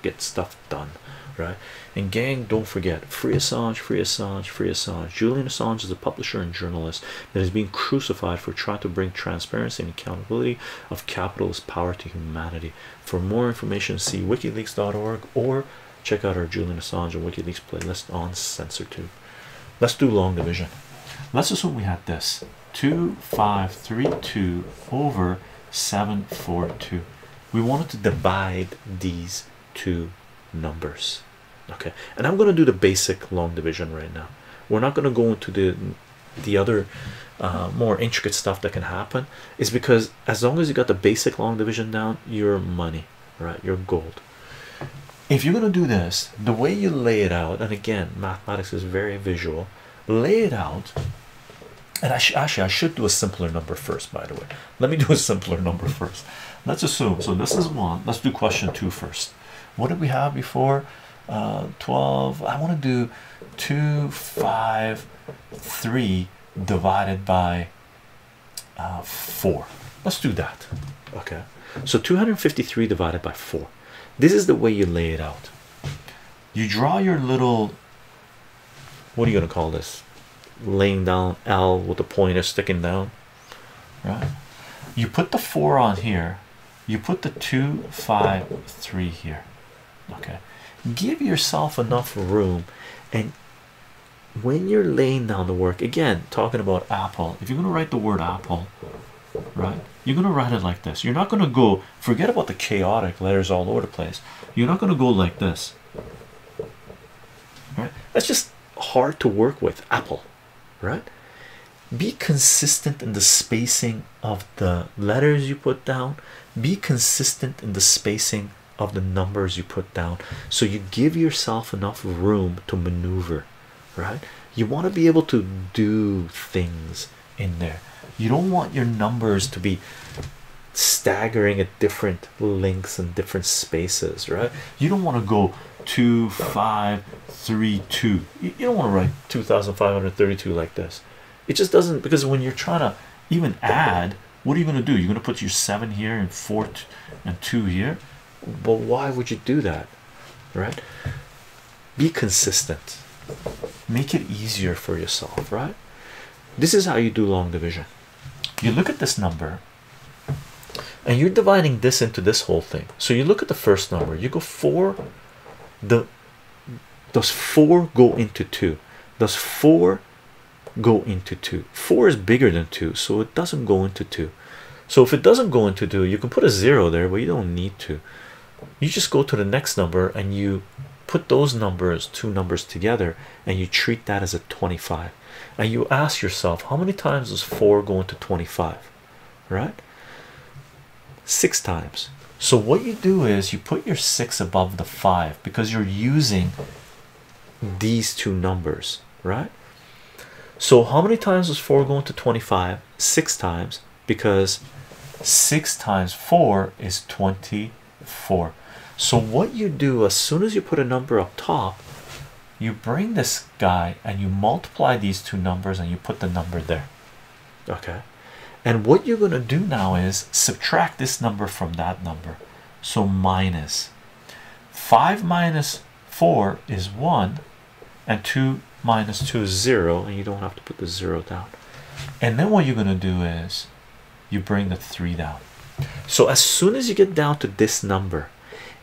get stuff done right? And gang don't forget free assange free assange free assange. Julian assange is a publisher and journalist that is being crucified for trying to bring transparency and accountability of capitalist power to humanity. For more information see wikileaks.org or check out our julian assange and wikileaks playlist on censortube let's do long division. Let's assume we had this. Two five three two over seven four two. We wanted to divide these two numbers. Okay. And i'm going to do the basic long division right now. We're not going to go into the the other uh, more intricate stuff that can happen. Is because as long as you got the basic long division down your money right? Your gold if you're going to do this the way you lay it out and again mathematics is very visual lay it out. And I actually I should do a simpler number first by the way. Let me do a simpler number first. Let's assume so this is one. Let's do question two first. What did we have before? Uh 12 I want to do 2 5 3 divided by uh 4 let's do that. Okay. So 253 divided by 4 this is the way you lay it out. You draw your little what are you going to call this? Laying down L with the pointer sticking down. Right. You put the 4 on here. You put the two, five, three here. Okay. Give yourself enough room. And when you're laying down the work again talking about apple. If you're going to write the word apple right you're going to write it like this. You're not going to go forget about the chaotic letters all over the place. You're not going to go like this. Right? That's just hard to work with apple right? Be consistent in the spacing of the letters you put down. Be consistent in the spacing of the numbers you put down. So you give yourself enough room to maneuver right? You want to be able to do things in there you don't want your numbers to be staggering at different lengths and different spaces right? You don't want to go two five three two. You, don't want to write 2532 like this. It just doesn't because when you're trying to even add what are you going to do? You're going to put your seven here and four and two here? But why would you do that right? Be consistent. Make it easier for yourself right? This is how you do long division you look at this number and you're dividing this into this whole thing. So you look at the first number. You go four the does four go into two? Does four go into two? Four is bigger than two so it doesn't go into two. So if it doesn't go into two you can put a zero there but you don't need to. You just go to the next number and you put those numbers two numbers together and you treat that as a 25 and you ask yourself how many times does 4 go into 25 right? Six times. So what you do is you put your six above the five because you're using these two numbers right? So how many times does 4 go into 25 six times because 6 times 4 is 24 so what you do as soon as you put a number up top you bring this guy and you multiply these two numbers and you put the number there. Okay. And what you're going to do now is subtract this number from that number. So minus 5 minus 4 is 1 and 2 minus 2 is 0 and you don't have to put the 0 down. And then what you're going to do is you bring the 3 down. So as soon as you get down to this number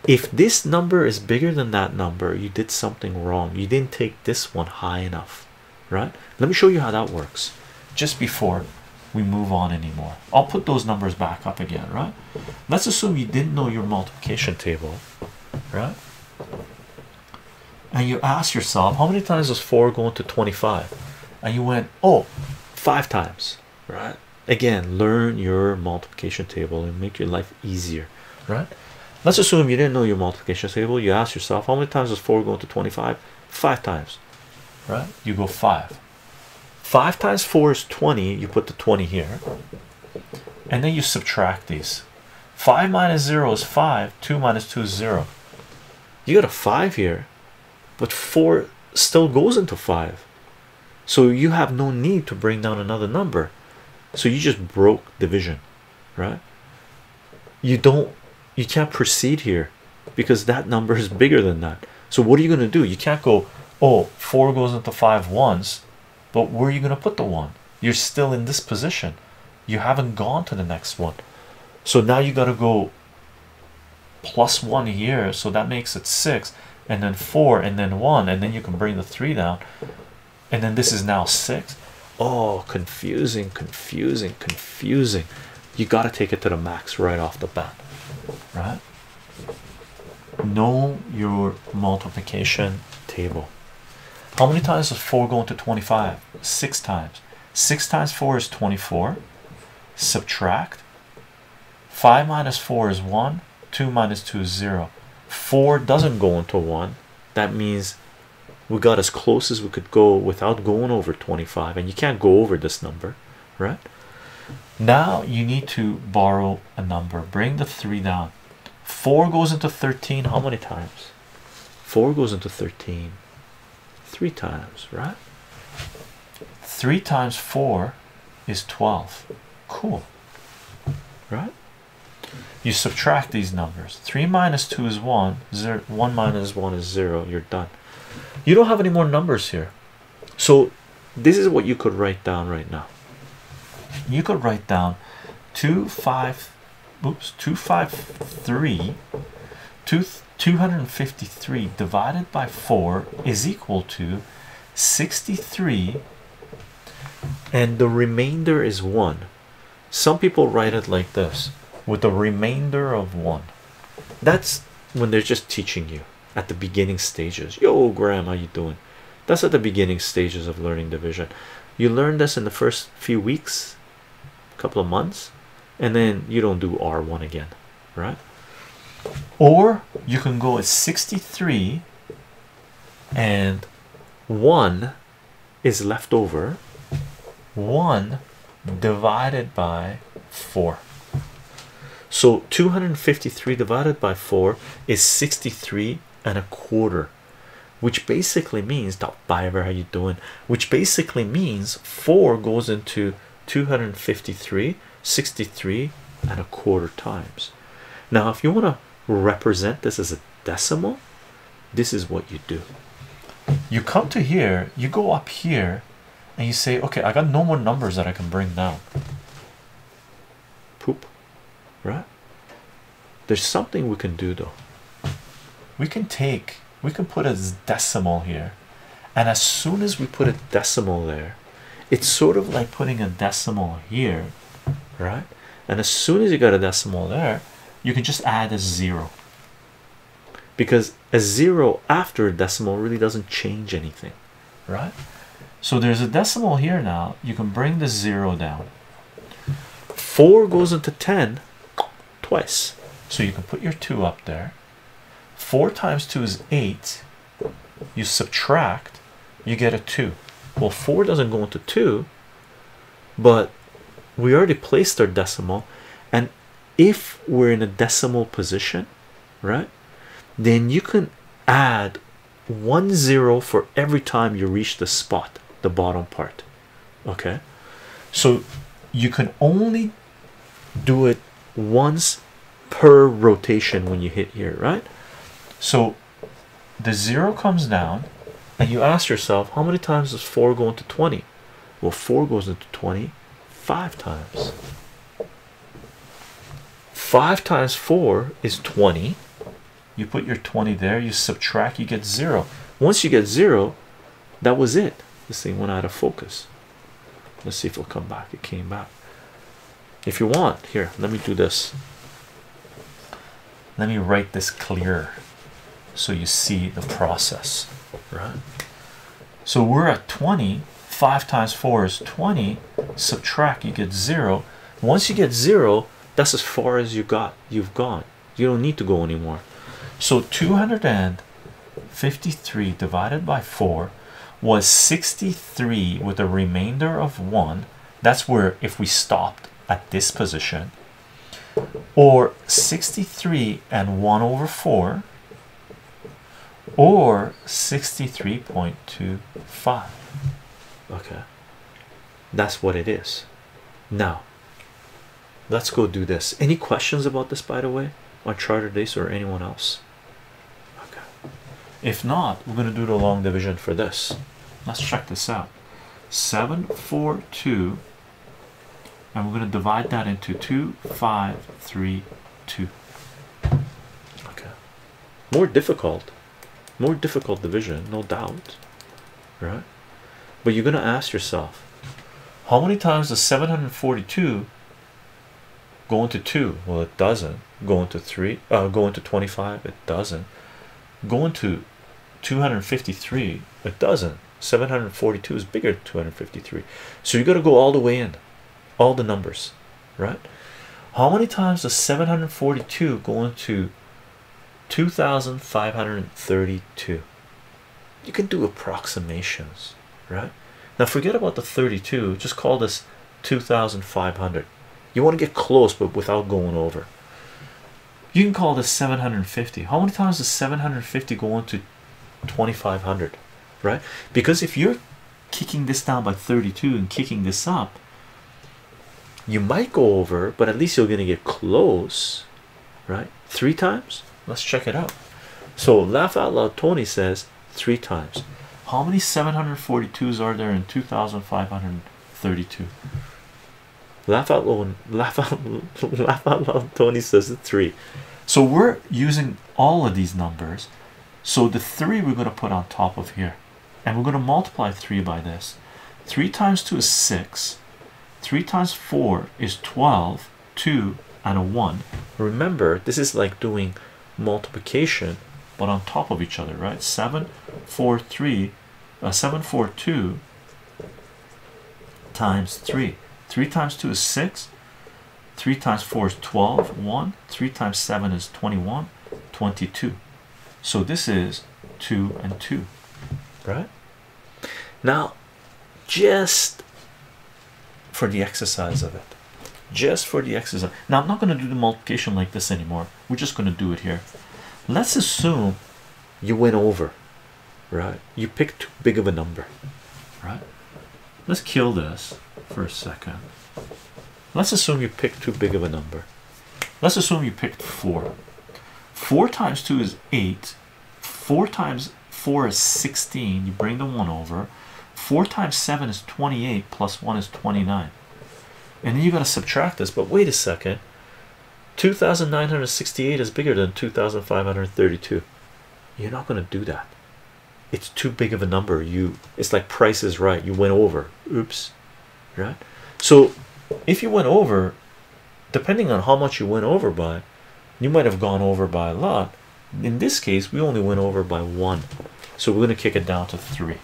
if this number is bigger than that number you did something wrong. You didn't take this one high enough right? Let me show you how that works. Just before we move on anymore. I'll put those numbers back up again right? Let's assume you didn't know your multiplication table right? And you ask yourself how many times does 4 go into 25 and you went oh five times right? Again learn your multiplication table and make your life easier right let's assume you didn't know your multiplication table you ask yourself how many times does 4 go into 25 five times. Right? You go five. Five times four is 20 you put the 20 here and then you subtract these. 5 minus 0 is 5 2 minus 2 is 0 you got a 5 here but 4 still goes into 5 so you have no need to bring down another number. So you just broke division right? You don't you can't proceed here because that number is bigger than that. So what are you going to do? You can't go oh, four goes into 5 once but where are you going to put the one? You're still in this position. You haven't gone to the next one. So now you got to go plus one here so that makes it six and then four and then one and then you can bring the three down and then this is now six. Oh, confusing confusing confusing. You got to take it to the max right off the bat right? Know your multiplication table. How many times does 4 go into 25 six times. 6 times 4 is 24 subtract. 5 minus 4 is 1 2 minus 2 is 0 4 doesn't go into 1 that means we got as close as we could go without going over 25 and you can't go over this number right now you need to borrow a number. Bring the 3 down. 4 goes into 13 how many times? 4 goes into 13 three times right? 3 times 4 is 12 cool. Right? You subtract these numbers. 3 minus 2 is 1 0 1 minus 1 is 0 you're done. You don't have any more numbers here. So this is what you could write down right now you could write down 2 5 oops 253 2 253 divided by 4 is equal to 63 and the remainder is 1 some people write it like this with the remainder of 1 that's when they're just teaching you at the beginning stages. Yo graham how you doing? That's at the beginning stages of learning division. You learn this in the first few weeks couple of months and then you don't do r1 again right? Or you can go at 63 and 1 is left over. 1 divided by 4 so 253 divided by 4 is 63 and a quarter which basically means top fiber how you doing? Which basically means 4 goes into 253 63 and a quarter times. Now if you want to represent this as a decimal this is what you do. You come to here you go up here and you say okay i got no more numbers that i can bring down. Poop. Right? There's something we can do though. We can take we can put a decimal here and as soon as we put a decimal there it's sort of like putting a decimal here right? And as soon as you got a decimal there you can just add a zero. Because a zero after a decimal really doesn't change anything right? So there's a decimal here now. You can bring the zero down. Four goes into 10 twice. So you can put your two up there. Four times two is eight. You subtract you get a two well four doesn't go into two but we already placed our decimal and if we're in a decimal position right then you can add one zero for every time you reach the spot the bottom part okay? So you can only do it once per rotation when you hit here right? So the zero comes down and you ask yourself how many times does 4 go into 20 well 4 goes into 20 five times. 5 times 4 is 20 you put your 20 there you subtract you get 0 once you get 0 that was it. This thing went out of focus. Let's see if it'll come back. It came back. If you want here let me do this. Let me write this clear so you see the process right. So we're at 20 5 times 4 is 20 subtract you get 0 once you get 0 that's as far as you got you've gone. You don't need to go anymore. So 253 divided by 4 was 63 with a remainder of 1 that's where if we stopped at this position. Or 63 and 1 over 4 or 63.25 okay. That's what it is. Now let's go do this. Any questions about this by the way? Uncharted Ace or anyone else? Okay. If not we're going to do the long division for this. Let's check this out. 742 and we're going to divide that into 2 5 3 2 okay. More difficult more difficult division no doubt right? But you're going to ask yourself how many times does 742 go into 2 well it doesn't. Go into 3 uh go into 25 it doesn't. Go into 253 it doesn't. 742 is bigger than 253 so you got to go all the way in all the numbers right? How many times does 742 go into 2532 you can do approximations right? Now forget about the 32 just call this 2500 you want to get close but without going over. You can call this 750 how many times does 750 go into 2500 right? Because if you're kicking this down by 32 and kicking this up you might go over but at least you're gonna get close right? Three times let's check it out. So laugh out loud tony says three times. How many 742s are there in 2532 laugh out loud laugh out laugh out loud tony says three. So we're using all of these numbers. So the three we're going to put on top of here. And we're going to multiply three by this. Three times two is six. 3 times 4 is 12 2 and a 1 remember this is like doing multiplication but on top of each other right? 7 4 3 uh, 7 4 2 times 3 3 times 2 is 6 3 times 4 is 12 1 3 times 7 is 21 22 so this is 2 and 2 right? Now just for the exercise of it just for the exercise. Now i'm not going to do the multiplication like this anymore we're just going to do it here. Let's assume you went over right? You picked too big of a number right? Let's kill this for a second. Let's assume you picked too big of a number. Let's assume you picked four. Four times two is eight. Four times four is 16 you bring the one over. 4 times 7 is 28 plus 1 is 29 and then you got to subtract this but wait a second 2968 is bigger than 2532 you're not going to do that. It's too big of a number. You it's like price is right. You went over. Oops. Right? So if you went over depending on how much you went over by you might have gone over by a lot. In this case we only went over by one. So we're going to kick it down to three.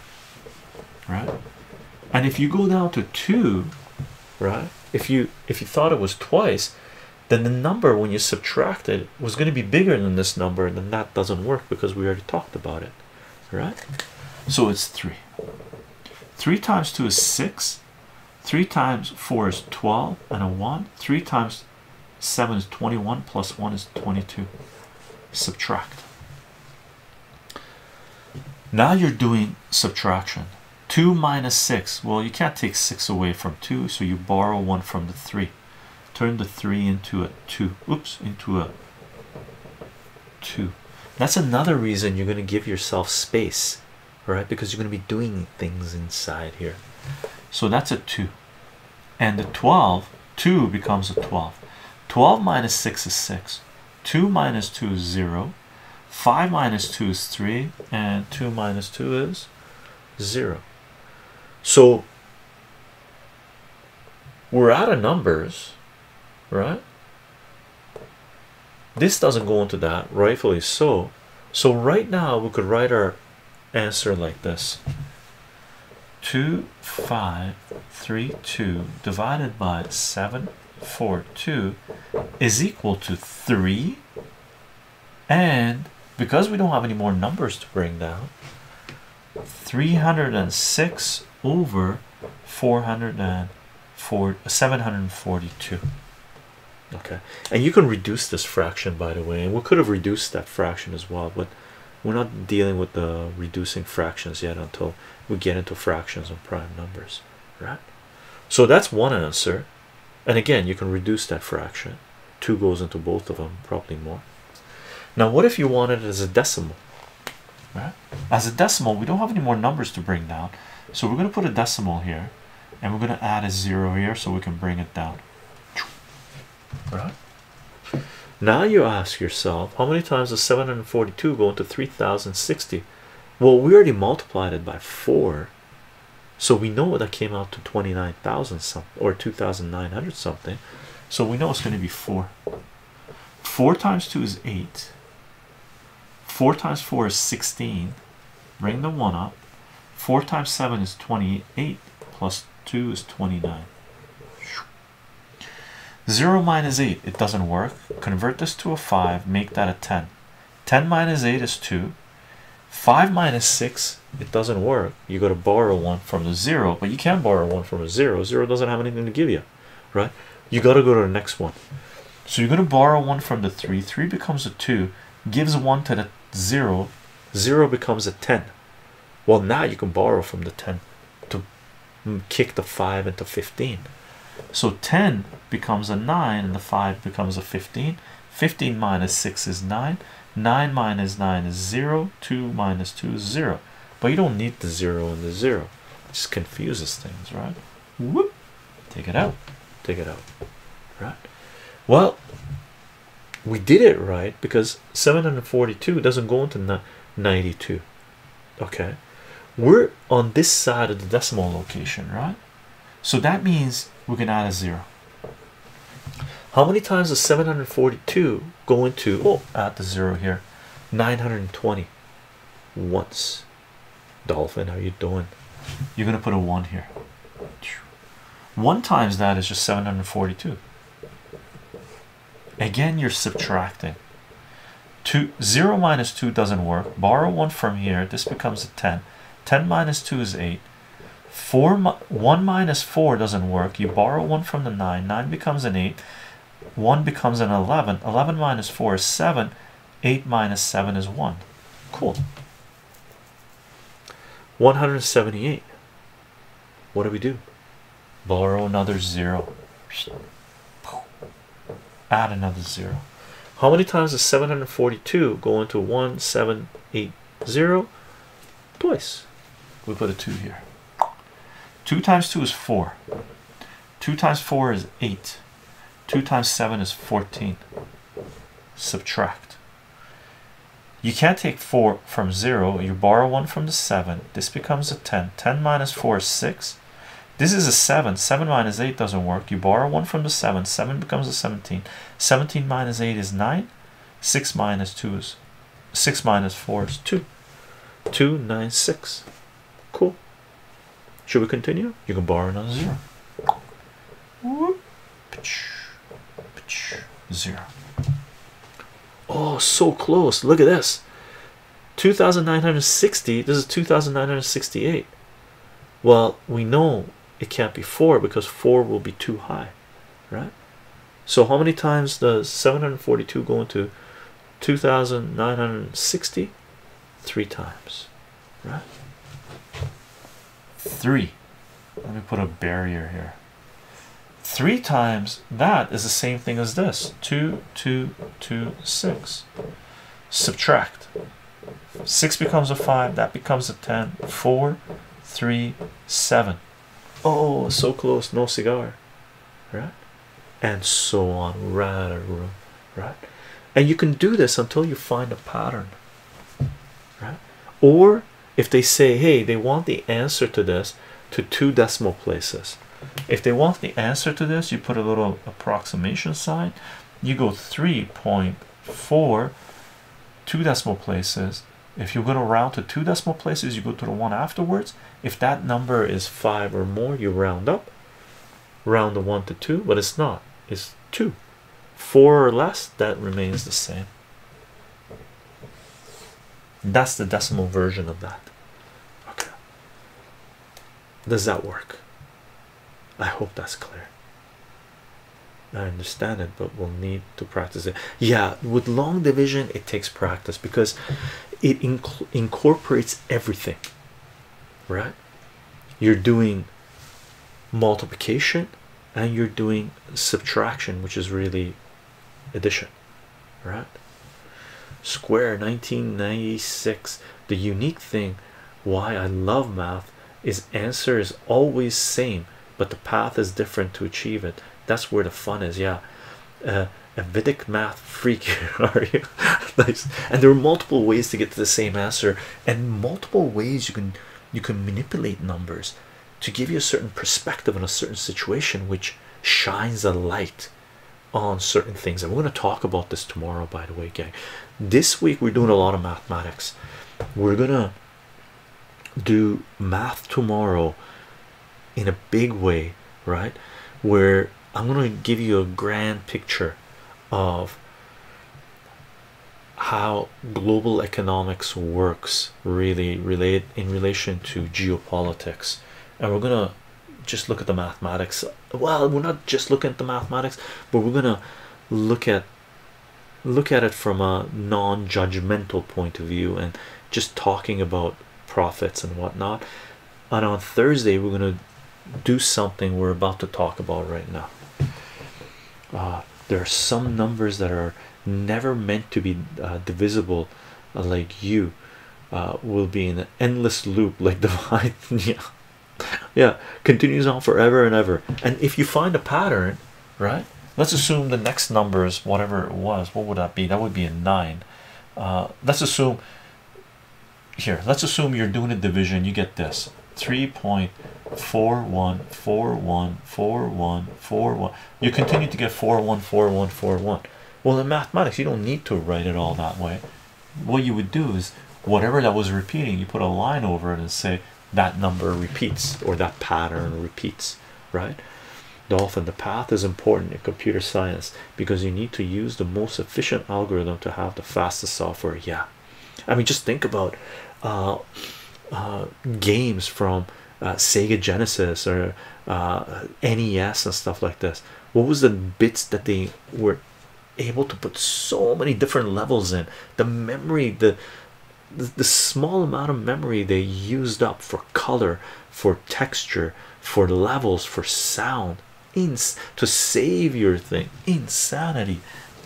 Right? And if you go down to two right if you if you thought it was twice then the number when you subtract it was going to be bigger than this number and then that doesn't work because we already talked about it right? So it's three. Three times two is six. Three times four is 12 and a one. Three times seven is 21 plus one is 22 subtract. Now you're doing subtraction. 2 minus 6 well you can't take 6 away from 2 so you borrow 1 from the 3 turn the 3 into a 2 oops into a 2 that's another reason you're going to give yourself space right? Because you're going to be doing things inside here. So that's a 2 and the 12 2 becomes a 12 12 minus 6 is 6 2 minus 2 is 0 5 minus 2 is 3 and 2 minus 2 is 0 so we're out of numbers right? This doesn't go into that rightfully so. So right now we could write our answer like this. 2 5 3 2 divided by 742 is equal to 3 and because we don't have any more numbers to bring down 306 over 404 742 okay. And you can reduce this fraction by the way and we could have reduced that fraction as well but we're not dealing with the reducing fractions yet until we get into fractions and prime numbers right? So that's one answer. And again you can reduce that fraction. Two goes into both of them probably more. Now what if you wanted it as a decimal right? As a decimal we don't have any more numbers to bring down. So we're going to put a decimal here and we're going to add a zero here so we can bring it down right. Now you ask yourself how many times does 742 go into 3060 well we already multiplied it by 4 so we know that came out to 29,000 something or 2,900 something. So we know it's going to be 4 4 times 2 is 8 4 times 4 is 16 bring the 1 up. 4 times 7 is 28 plus 2 is 29 0 minus 8 it doesn't work. Convert this to a 5 make that a 10 10 minus 8 is 2 5 minus 6 it doesn't work. You got to borrow one from the 0 but you can't borrow one from a 0 0 doesn't have anything to give you right? You got to go to the next one. So you're going to borrow one from the 3 3 becomes a 2 gives one to the 0 0 becomes a 10 well now you can borrow from the 10 to mm, kick the 5 into 15 so 10 becomes a 9 and the 5 becomes a 15 15 minus 6 is 9 9 minus 9 is 0 2 minus 2 is 0 but you don't need the 0 and the 0 it just confuses things right? Whoop. take it out. Take it out. Right? Well we did it right because 742 doesn't go into 92 okay? We're on this side of the decimal location right? So that means we can add a zero how many times does 742 go into oh at the zero here 920 once? Dolphin how you doing? You're gonna put a one here. One times that is just 742 again you're subtracting. Two zero minus two doesn't work. Borrow one from here this becomes a 10 10 minus 2 is 8 4 1 minus 4 doesn't work. You borrow one from the 9 9 becomes an 8 1 becomes an 11 11 minus 4 is 7 8 minus 7 is 1 cool. 178 what do we do? Borrow another 0 add another 0 how many times does 742 go into 1780 twice. We put a 2 here. 2 times 2 is 4 2 times 4 is 8 2 times 7 is 14 subtract. You can't take 4 from 0 you borrow 1 from the 7 this becomes a 10 10 minus 4 is 6 this is a 7 7 minus 8 doesn't work. You borrow 1 from the 7 7 becomes a 17 17 minus 8 is 9 6 minus 2 is 6 minus 4 is 2 2 9 6 cool. Should we continue? You can borrow another zero zero. Oh so close. Look at this. 2960 this is 2968 well we know it can't be 4 because 4 will be too high right? So how many times does 742 go into 2960 three times right? Three. Let me put a barrier here three times that is the same thing as this. Two two two six. Subtract. Six becomes a five that becomes a ten. Four three seven. Oh so close no cigar. Right? And so on right right and you can do this until you find a pattern. Right? Or if they say hey they want the answer to this to two decimal places if they want the answer to this you put a little approximation sign. You go 3.4 two decimal places. If you're going to round to two decimal places you go to the one afterwards. If that number is five or more you round up. Round the one to two but it's not. It's two. Four or less that remains the same. That's the decimal version of that. Okay. Does that work I hope that's clear I understand it, but we'll need to practice it. Yeah, with long division, it takes practice because it incorporates everything, right? You're doing multiplication and you're doing subtraction, which is really addition, right? Square 1996. The unique thing why I love math is answer is always same, but the path is different to achieve it. That's where the fun is. Yeah, uh, a Vedic math freak are you? nice. And there are multiple ways to get to the same answer, and multiple ways you can you can manipulate numbers to give you a certain perspective on a certain situation, which shines a light on certain things. And we're going to talk about this tomorrow, by the way, gang. This week we're doing a lot of mathematics. We're gonna do math tomorrow in a big way, right? Where I'm going to give you a grand picture of how global economics works really relate in relation to geopolitics. And we're gonna just look at the mathematics. Well we're not just looking at the mathematics but we're gonna look at look at it from a non-judgmental point of view and just talking about profits and whatnot. And on Thursday we're gonna do something we're about to talk about right now. Uh, there are some numbers that are never meant to be uh, divisible uh, like you uh, will be in an endless loop like divine yeah. Yeah continues on forever and ever. And if you find a pattern right let's assume the next numbers whatever it was. What would that be? That would be a nine. Uh, let's assume here let's assume you're doing a division. You get this. Three point four one four one four one four one. You continue to get four one four one four one. Well in mathematics you don't need to write it all that way. What you would do is whatever that was repeating you put a line over it and say that number repeats or that pattern repeats right? Dolphin the path is important in computer science because you need to use the most efficient algorithm to have the fastest software. Yeah. I mean just think about uh, uh, games from uh, Sega Genesis or uh, NES and stuff like this. What was the bits that they were able to put so many different levels in? The memory, the the, small amount of memory they used up for color, for texture, for levels, for sound, ins to save your thing. Insanity.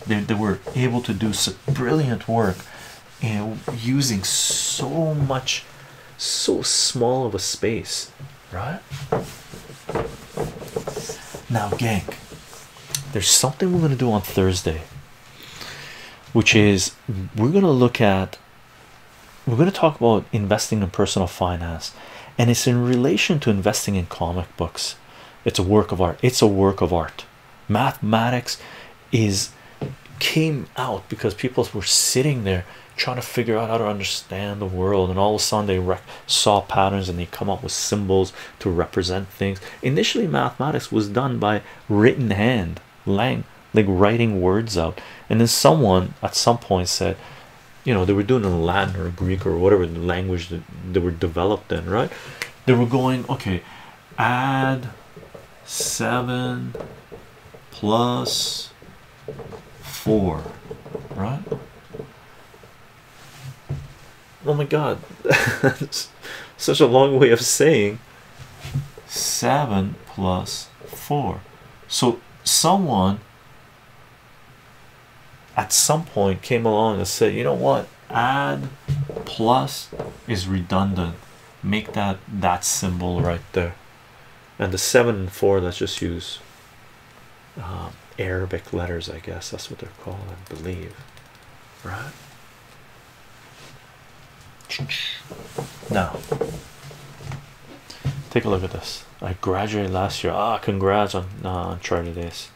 They, they were able to do some brilliant work and using so much so small of a space right? Now gang there's something we're going to do on thursday which is we're going to look at we're going to talk about investing in personal finance and it's in relation to investing in comic books. It's a work of art. It's a work of art. Mathematics is came out because people were sitting there trying to figure out how to understand the world and all of a sudden they saw patterns and they come up with symbols to represent things. Initially mathematics was done by written hand lang like writing words out. And then someone at some point said you know they were doing in latin or greek or whatever the language that they were developed in right? They were going okay add seven plus four right? Oh my god. That's such a long way of saying 7 plus 4 so someone at some point came along and said you know what? Add plus is redundant. Make that that symbol right there. And the 7 and 4 let's just use um, Arabic letters I guess that's what they're called I believe right now, take a look at this. I graduated last year. Ah, congrats on uh, Charlie Days.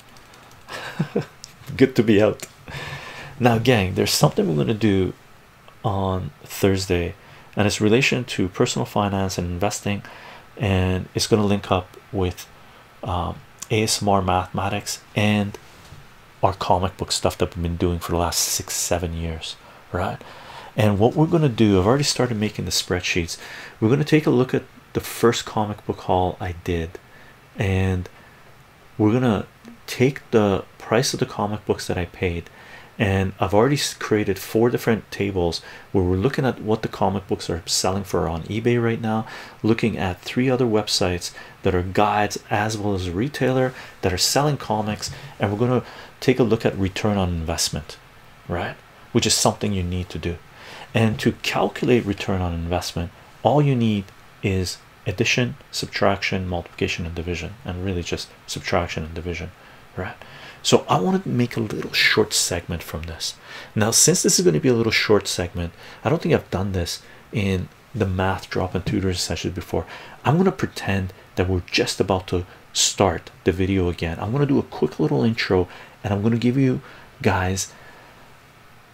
Good to be out. Now, gang, there's something we're going to do on Thursday, and it's relation to personal finance and investing, and it's going to link up with um, ASMR mathematics and our comic book stuff that we've been doing for the last six, seven years, right? And what we're going to do, I've already started making the spreadsheets. We're going to take a look at the first comic book haul I did, and we're going to take the price of the comic books that I paid and I've already created four different tables where we're looking at what the comic books are selling for on eBay right now looking at three other websites that are guides as well as a retailer that are selling comics and we're going to take a look at return on investment right? Which is something you need to do. And to calculate return on investment all you need is addition subtraction multiplication and division and really just subtraction and division right? So i want to make a little short segment from this. Now since this is going to be a little short segment i don't think i've done this in the math drop and tutors session before. I'm going to pretend that we're just about to start the video again. I'm going to do a quick little intro and i'm going to give you guys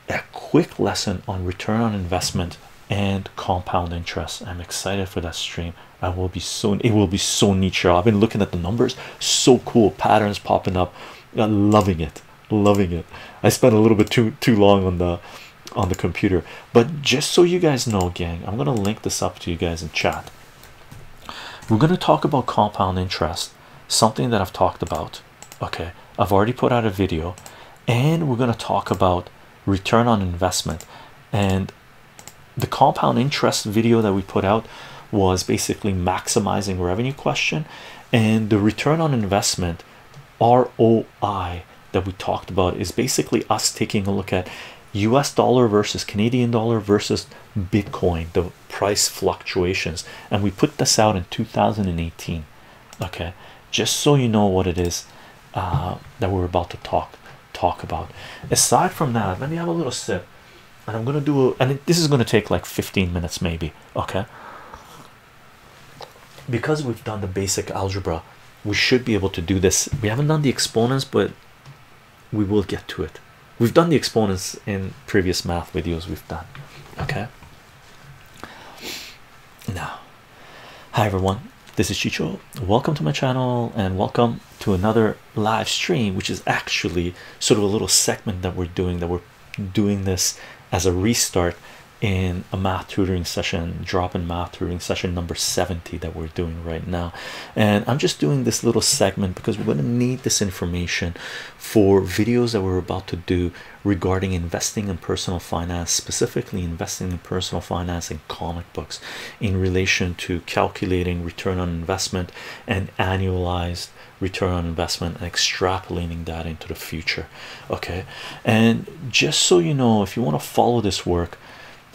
a quick lesson on return on investment and compound interest. I'm excited for that stream. I will be so it will be so neat i've been looking at the numbers. So cool. Patterns popping up. I'm loving it. Loving it. I spent a little bit too too long on the on the computer. But just so you guys know gang i'm gonna link this up to you guys in chat we're going to talk about compound interest something that i've talked about okay? I've already put out a video and we're going to talk about return on investment. And the compound interest video that we put out was basically maximizing revenue question and the return on investment ROI that we talked about is basically us taking a look at US dollar versus Canadian dollar versus Bitcoin the price fluctuations. And we put this out in 2018 okay? Just so you know what it is uh, that we're about to talk talk about. Aside from that let me have a little sip and I'm gonna do a, and this is gonna take like 15 minutes maybe okay? Because we've done the basic algebra we should be able to do this. We haven't done the exponents but we will get to it we've done the exponents in previous math videos we've done okay? Now hi everyone this is Chycho. Welcome to my channel and welcome to another live stream which is actually sort of a little segment that we're doing that we're doing this as a restart in a math tutoring session drop in math tutoring session number 70 that we're doing right now. And i'm just doing this little segment because we're going to need this information for videos that we're about to do regarding investing in personal finance specifically investing in personal finance and comic books in relation to calculating return on investment and annualized return on investment and extrapolating that into the future okay? And just so you know if you want to follow this work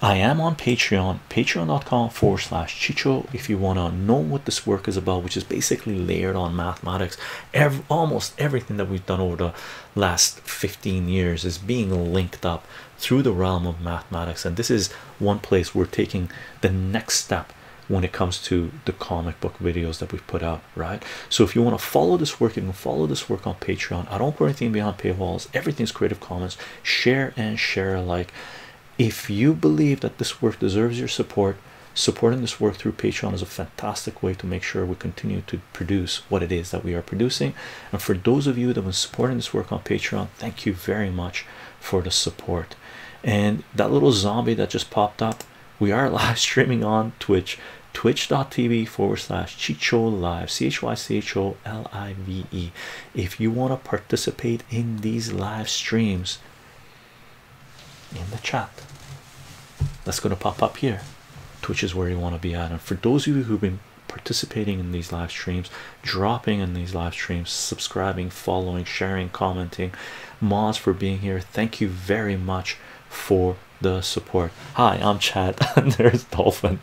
I am on Patreon, patreon.com forward slash chycho. If you want to know what this work is about, which is basically layered on mathematics, almost everything that we've done over the last 15 years is being linked up through the realm of mathematics. And this is one place we're taking the next step when it comes to the comic book videos that we've put out, right? So if you want to follow this work, you can follow this work on Patreon. I don't put anything behind paywalls, everything's Creative Commons, share and share alike if you believe that this work deserves your support supporting this work through patreon is a fantastic way to make sure we continue to produce what it is that we are producing. And for those of you that have been supporting this work on patreon thank you very much for the support. And that little zombie that just popped up we are live streaming on twitch twitch.tv forward slash chycho live c-h-y-c-h-o-l-i-v-e if you want to participate in these live streams in the chat. That's going to pop up here. Twitch is where you want to be at. And for those of you who've been participating in these live streams dropping in these live streams subscribing following sharing commenting mods for being here thank you very much for the support. Hi i'm chad there's dolphin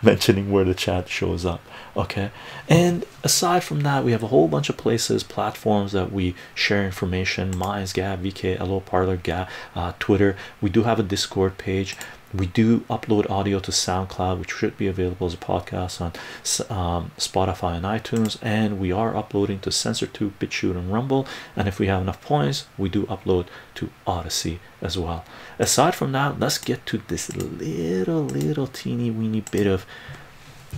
mentioning where the chat shows up okay. And aside from that we have a whole bunch of places platforms that we share information. Minds gab vk hello parler gab uh, twitter. We do have a discord page. We do upload audio to SoundCloud, which should be available as a podcast on um, Spotify and iTunes, and we are uploading to SensorTube, BitChute, and Rumble. And if we have enough points, we do upload to Odysee as well. Aside from that, let's get to this little, little teeny weeny bit of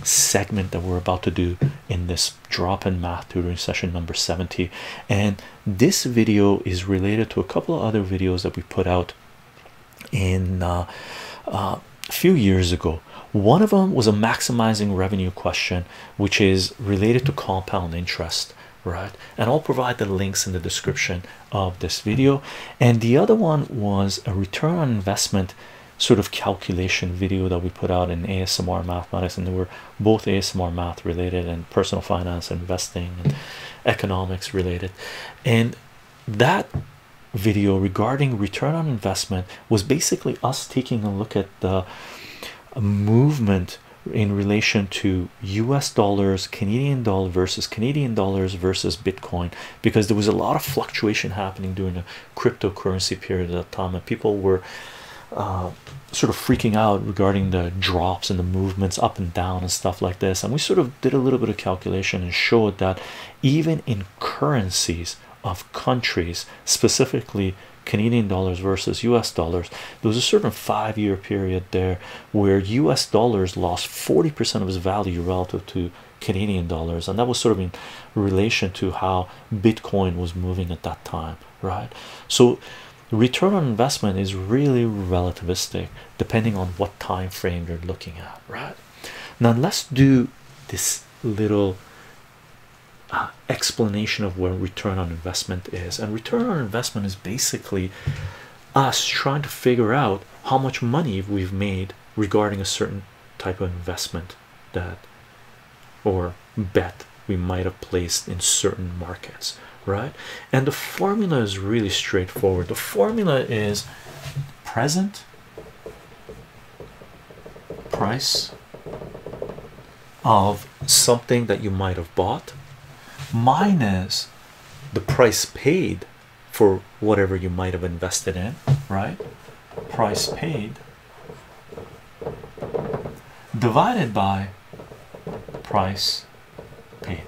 segment that we're about to do in this drop in math tutoring session number 70 and this video is related to a couple of other videos that we put out in uh, uh, a few years ago. One of them was a maximizing revenue question which is related to compound interest right? And I'll provide the links in the description of this video. And the other one was a return on investment sort of calculation video that we put out in ASMR mathematics and they were both ASMR math related and personal finance investing and economics related. And that video regarding return on investment was basically us taking a look at the movement in relation to US dollars, Canadian dollar versus Canadian dollars versus Bitcoin because there was a lot of fluctuation happening during the cryptocurrency period at that time, and people were uh, sort of freaking out regarding the drops and the movements up and down and stuff like this. And we sort of did a little bit of calculation and showed that even in currencies of countries, specifically Canadian dollars versus US dollars, there was a certain five year period there where US dollars lost 40% of its value relative to Canadian dollars, and that was sort of in relation to how Bitcoin was moving at that time, right? So, return on investment is really relativistic depending on what time frame you're looking at, right? Now, let's do this little uh, explanation of what return on investment is and return on investment is basically us trying to figure out how much money we've made regarding a certain type of investment that or bet we might have placed in certain markets right and the formula is really straightforward the formula is present price of something that you might have bought minus the price paid for whatever you might have invested in, right? Price paid divided by price paid,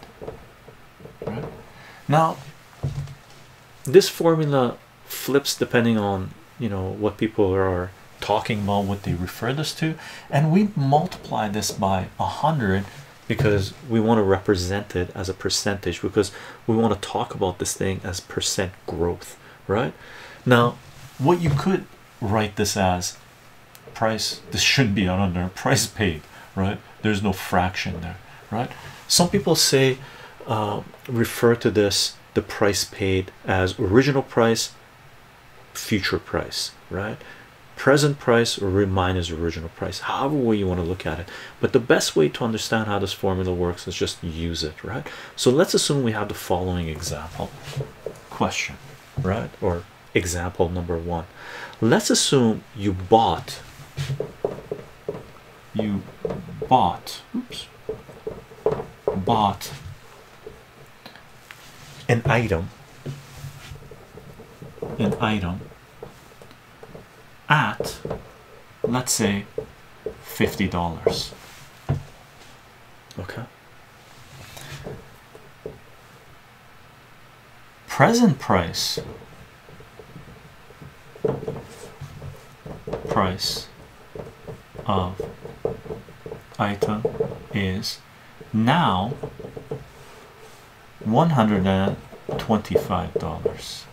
right? Now, this formula flips depending on you know what people are talking about, what they refer this to, and we multiply this by a hundred because we want to represent it as a percentage because we want to talk about this thing as percent growth right? Now what you could write this as price this shouldn't be under price paid right? There's no fraction there right? Some people say uh, refer to this the price paid as original price future price right? Present price or minus original price however way you want to look at it. But the best way to understand how this formula works is just use it right? So let's assume we have the following example question right? Or example number one. Let's assume you bought you bought oops bought an item. An item at let's say $50 okay. Present price. Price of item is now $125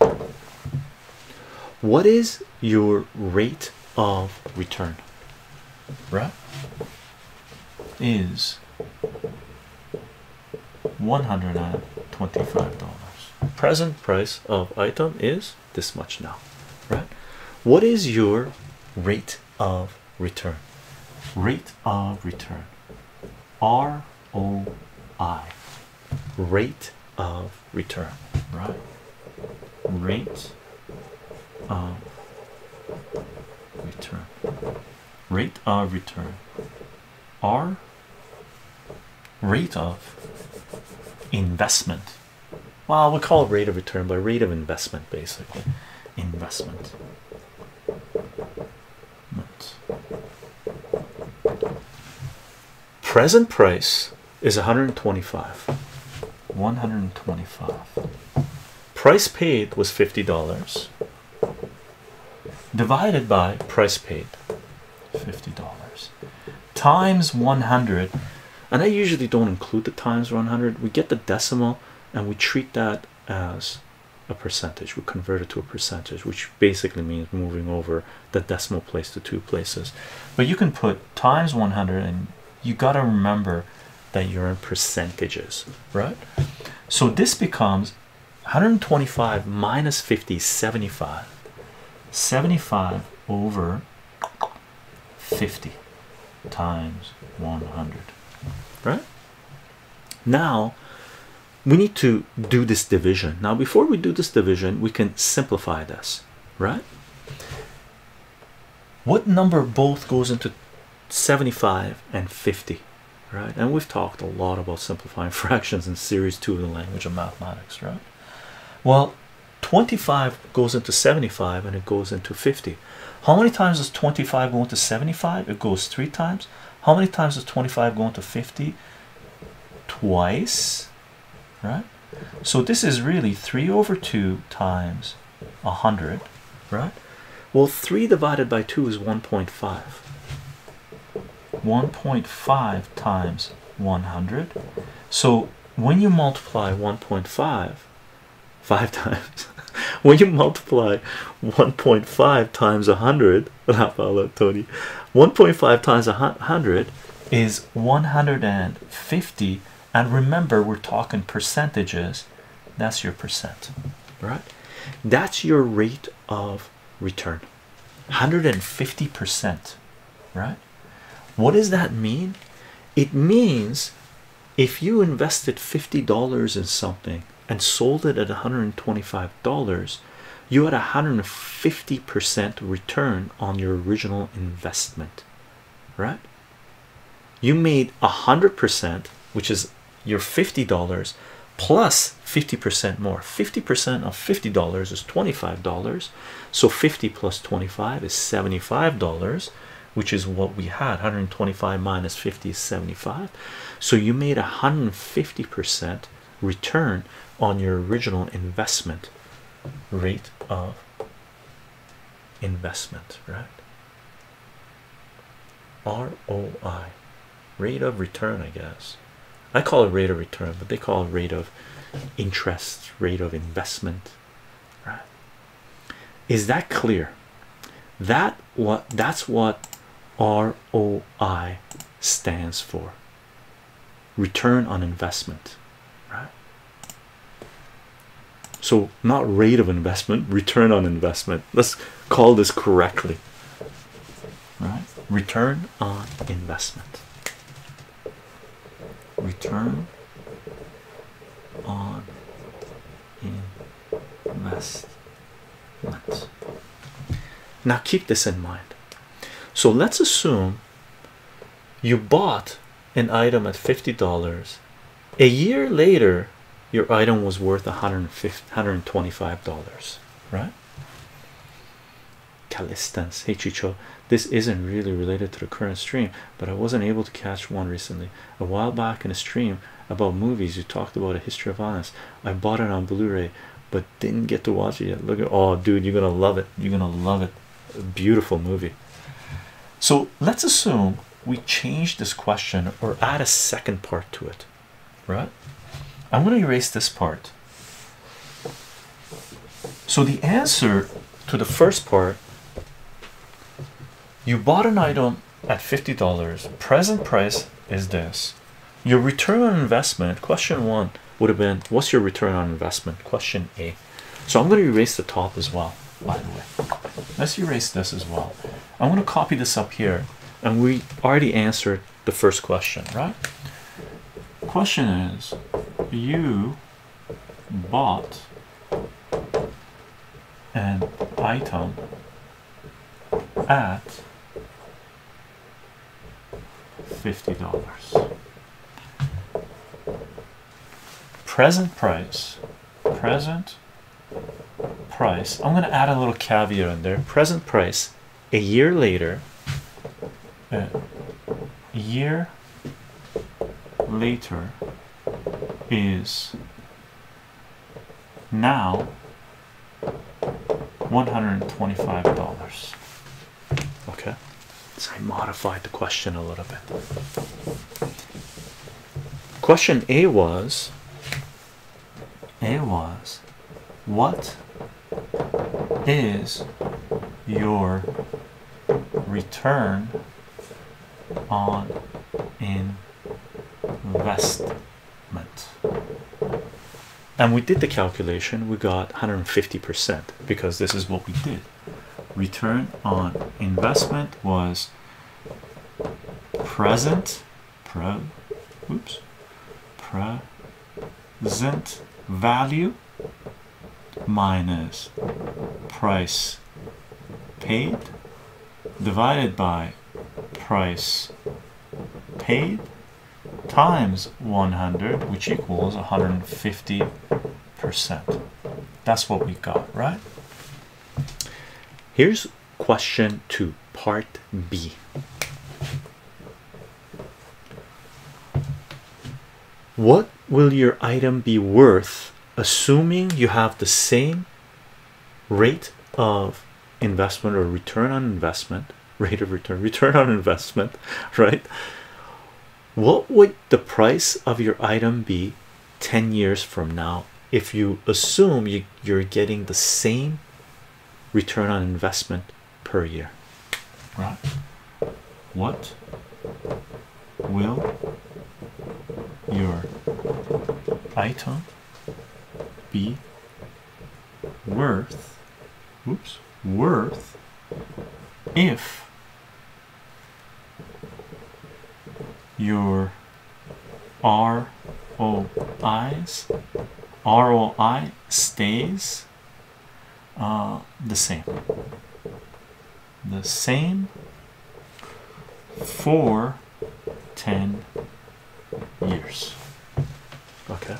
what is your rate of return? Right. Is $125 present price of item is this much now. Right. What is your rate of return? Rate of return. ROI rate of return. Right. Rate of return. Rate of return. R rate of investment. Well we call it rate of return but rate of investment basically. Investment. Present price is 125 125 price paid was $50 divided by price paid $50 times 100 and I usually don't include the times 100 we get the decimal and we treat that as a percentage. We convert it to a percentage which basically means moving over the decimal place to two places. But you can put times 100 and you got to remember that you're in percentages right? So this becomes 125 minus 50 75 75 over 50 times 100 right? Now we need to do this division. Now before we do this division we can simplify this right? What number both goes into 75 and 50 right? And we've talked a lot about simplifying fractions in series 2 of the language of mathematics right? Well 25 goes into 75 and it goes into 50 how many times does 25 go into 75 it goes three times. How many times does 25 go into 50 twice right? So this is really 3 over 2 times 100 right? Well 3 divided by 2 is 1.5 1.5 times 100 so when you multiply 1.5 five times when you multiply 1.5 times 100 Tony 1.5 times 100 is 150 and remember we're talking percentages. That's your percent right? That's your rate of return. 150 percent right what does that mean? It means if you invested $50 in something and sold it at $125 you had a 150% return on your original investment right? You made a hundred percent which is your $50 plus 50% more. 50% of $50 is $25 so 50 plus 25 is $75 which is what we had 125 minus 50 is 75 so you made a 150% return on your original investment rate of investment right? ROI rate of return I guess. I call it rate of return but they call it rate of interest rate of investment right? Is that clear? That what that's what ROI stands for return on investment right? So not rate of investment return on investment. Let's call this correctly right? Return on investment. Return on investment. Now keep this in mind so let's assume you bought an item at $50 a year later your item was worth $125 right? Calistans hey Chycho this isn't really related to the current stream but I wasn't able to catch one recently. A while back in a stream about movies you talked about a history of violence. I bought it on Blu-ray but didn't get to watch it yet. Look at oh dude you're gonna love it. You're gonna love it. A beautiful movie so let's assume we change this question or add a second part to it right? I'm going to erase this part. So the answer to the first part you bought an item at $50 present price is this. Your return on investment question one would have been what's your return on investment? Question a. So i'm going to erase the top as well by the way. Let's erase this as well. I'm going to copy this up here and we already answered the first question right? Question is you bought an item at fifty dollars. Present price present price i'm going to add a little caveat in there. Present price a year later a year later is now $125 okay. So I modified the question a little bit. Question A was A was what is your return on investment. And we did the calculation. We got 150% because this is what we did. Return on investment was present pre oops present value minus price paid divided by price paid times 100 which equals 150 percent. That's what we got right? Here's question two part b. What will your item be worth assuming you have the same rate of investment or return on investment rate of return return on investment right? What would the price of your item be 10 years from now if you assume you, you're getting the same return on investment per year? Right. What will your item be worth oops worth if your ROIs ROI stays uh, the same. The same for 10 years. Okay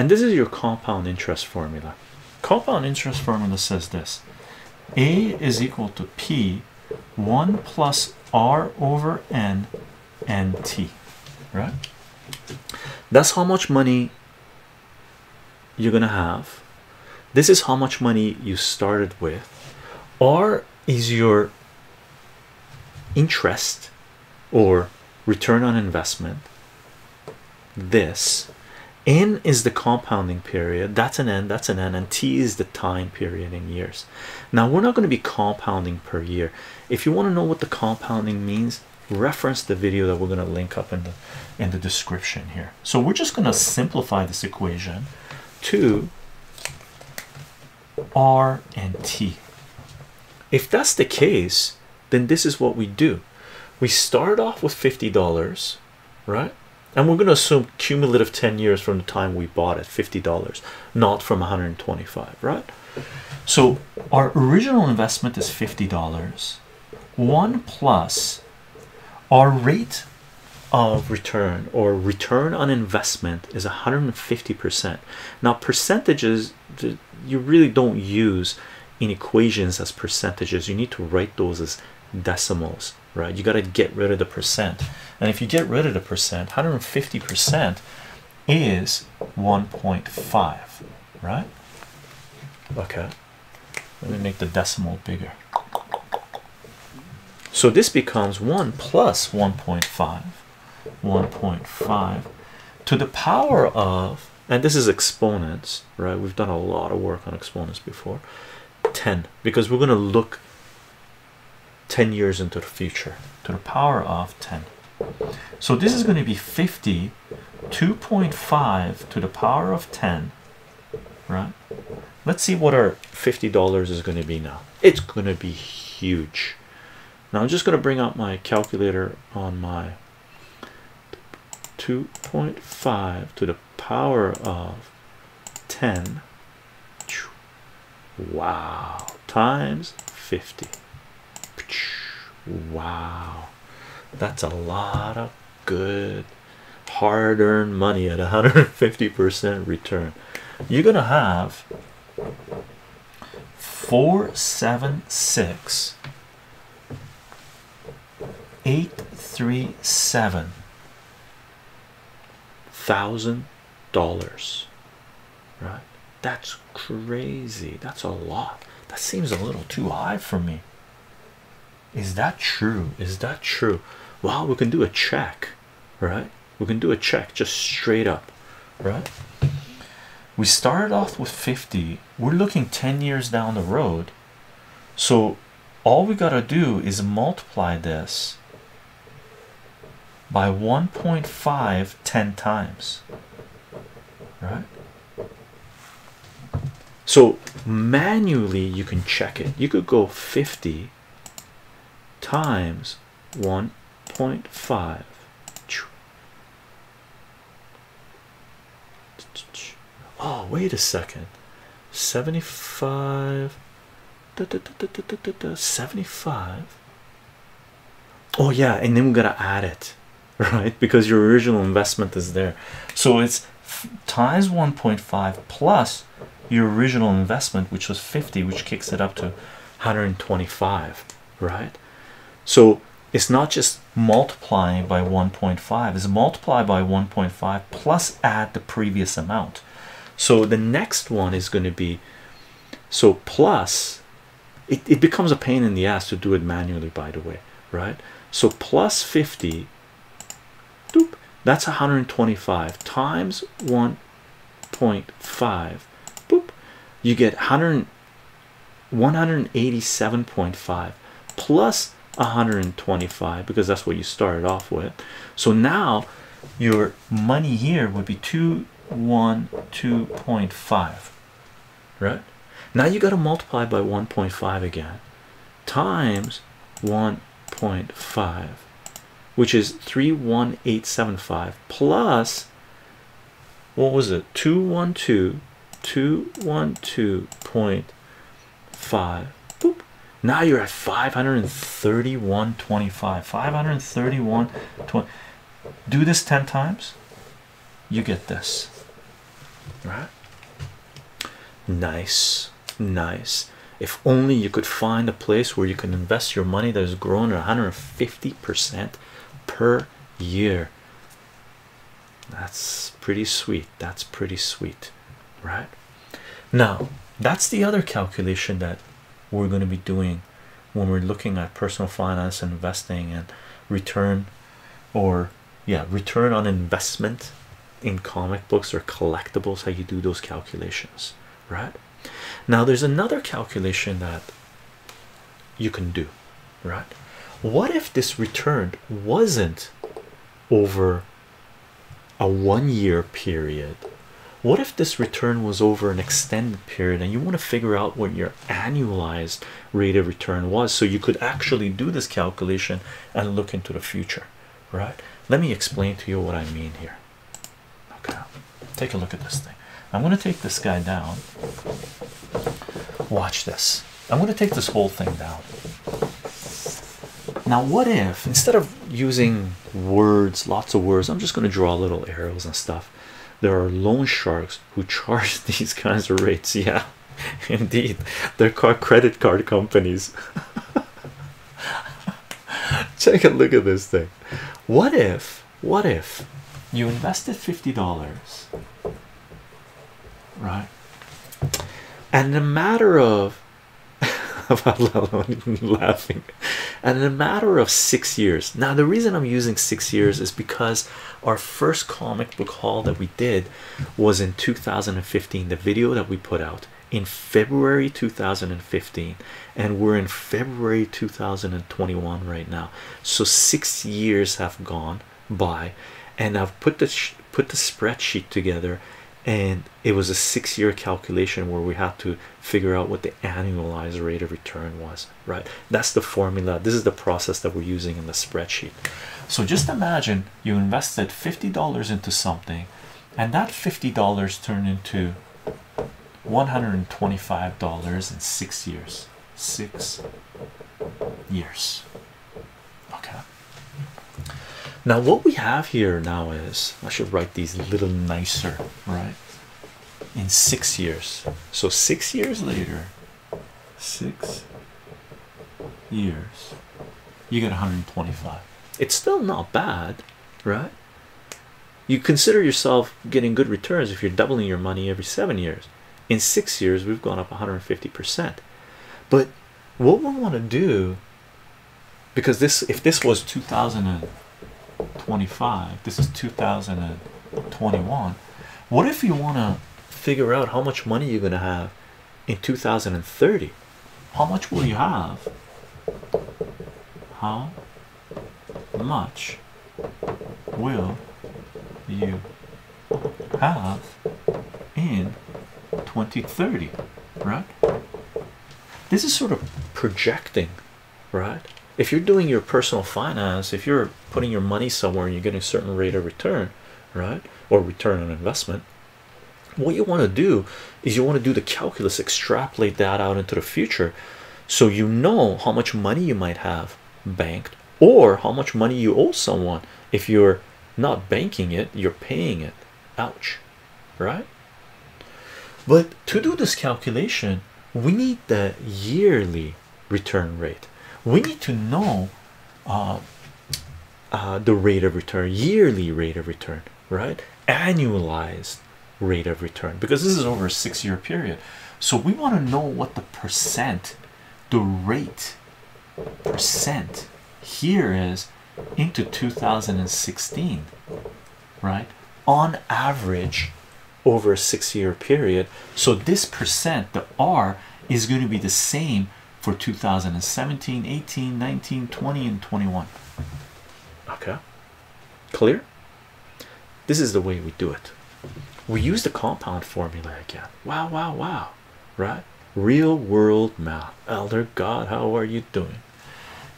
and this is your compound interest formula. Compound interest formula says this. A is equal to p 1 plus r over n and t right? That's how much money you're gonna have. This is how much money you started with. R is your interest or return on investment. This n is the compounding period that's an n that's an n and t is the time period in years. Now we're not going to be compounding per year. If you want to know what the compounding means reference the video that we're going to link up in the in the description here. So we're just going to simplify this equation to r and t. If that's the case then this is what we do. We start off with $50 right and we're going to assume cumulative 10 years from the time we bought it $50 not from 125 right? So our original investment is $50 one plus our rate of return or return on investment is 150 percent. Now percentages you really don't use in equations as percentages. You need to write those as decimals right? You got to get rid of the percent. And if you get rid of the percent 150 percent is 1.5 right? Okay. Let me make the decimal bigger. So this becomes 1 plus 1.5 1.5 to the power of and this is exponents right? We've done a lot of work on exponents before 10 because we're going to look 10 years into the future. To the power of 10 so this is going to be 50 2.5 to the power of 10 right? Let's see what our $50 is going to be now. It's going to be huge. Now I'm just going to bring out my calculator on my 2.5 to the power of 10 wow. Times 50 wow. That's a lot of good hard-earned money at 150 percent return. You're gonna have 476 837 thousand dollars right? That's crazy. That's a lot. That seems a little too high for me is that true? Is that true? Well we can do a check right? We can do a check just straight up right? We started off with 50 we're looking 10 years down the road. So all we got to do is multiply this by 1.5 10 times right? So manually you can check it. You could go 50 times 1.5 oh wait a second. 75 75 oh yeah and then we gotta add it right? Because your original investment is there. So it's times 1.5 plus your original investment which was 50 which kicks it up to 125 right so it's not just multiplying by 1.5 it's multiply by 1.5 plus add the previous amount. So the next one is going to be so plus it, it becomes a pain in the ass to do it manually by the way right? So plus 50 doop, that's 125 times 1.5 boop you get 100 187.5 plus 125 because that's what you started off with so now your money here would be 212.5 right now you got to multiply by 1.5 again times 1.5 which is 31875 plus what was it 212 212.5 Boop. Now you're at 531.25 531 do this 10 times you get this. Right? Nice nice. If only you could find a place where you can invest your money that has grown at 150 percent per year. That's pretty sweet. That's pretty sweet. Right? Now that's the other calculation that we're going to be doing when we're looking at personal finance and investing and return or yeah return on investment in comic books or collectibles how you do those calculations right? Now there's another calculation that you can do right? What if this return wasn't over a one year period what if this return was over an extended period and you want to figure out what your annualized rate of return was so you could actually do this calculation and look into the future right? Let me explain to you what I mean here. Okay take a look at this thing. I'm going to take this guy down. Watch this. I'm going to take this whole thing down. Now what if instead of using words lots of words I'm just going to draw little arrows and stuff there are loan sharks who charge these kinds of rates. Yeah indeed. They're called credit card companies. Take a look at this thing. What if what if you invested $50 right? And in a matter of laughing. And in a matter of six years now the reason i'm using six years is because our first comic book haul that we did was in 2015 the video that we put out in february 2015 and we're in february 2021 right now. So six years have gone by and i've put the put the spreadsheet together and it was a six-year calculation where we had to figure out what the annualized rate of return was right? That's the formula. This is the process that we're using in the spreadsheet. So just imagine you invested $50 into something and that $50 turned into $125 in six years. Six years now what we have here now is I should write these a little nicer right? In six years. So six years later six years you get 125 it's still not bad right? You consider yourself getting good returns if you're doubling your money every seven years. In six years we've gone up 150 percent. But what we want to do because this if this was 2025 this is 2021 what if you want to figure out how much money you're going to have in 2030 how much will you have how much will you have in 2030 right? This is sort of projecting, right? If you're doing your personal finance, if you're putting your money somewhere and you're getting a certain rate of return, right, or return on investment, what you want to do is you want to do the calculus, extrapolate that out into the future, so you know how much money you might have banked or how much money you owe someone if you're not banking it, you're paying it. Ouch, right? But to do this calculation, we need the yearly return rate. We need to know uh, uh, the rate of return, yearly rate of return, right? Annualized rate of return because this is over a six year period. So we want to know what the percent, the rate percent here is into 2016, right? On average over a six year period. So this percent, the R, is going to be the same for 2017, 18, 19, 20, and 21. Okay, clear? This is the way we do it. We use the compound formula again. Wow, wow, wow, right? Real world math. Elder God, how are you doing?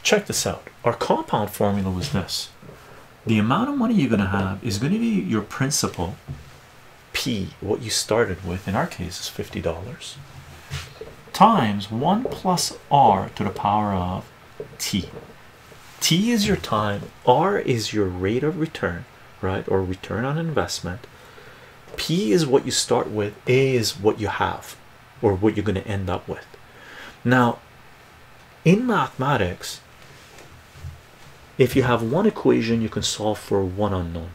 Check this out. Our compound formula was this the amount of money you're going to have is going to be your principal P, what you started with, in our case, is $50 times 1 plus r to the power of t. T is your time, R is your rate of return, right? Or return on investment. P is what you start with, A is what you have, or what you're going to end up with. Now, in mathematics, if you have one equation, you can solve for one unknown.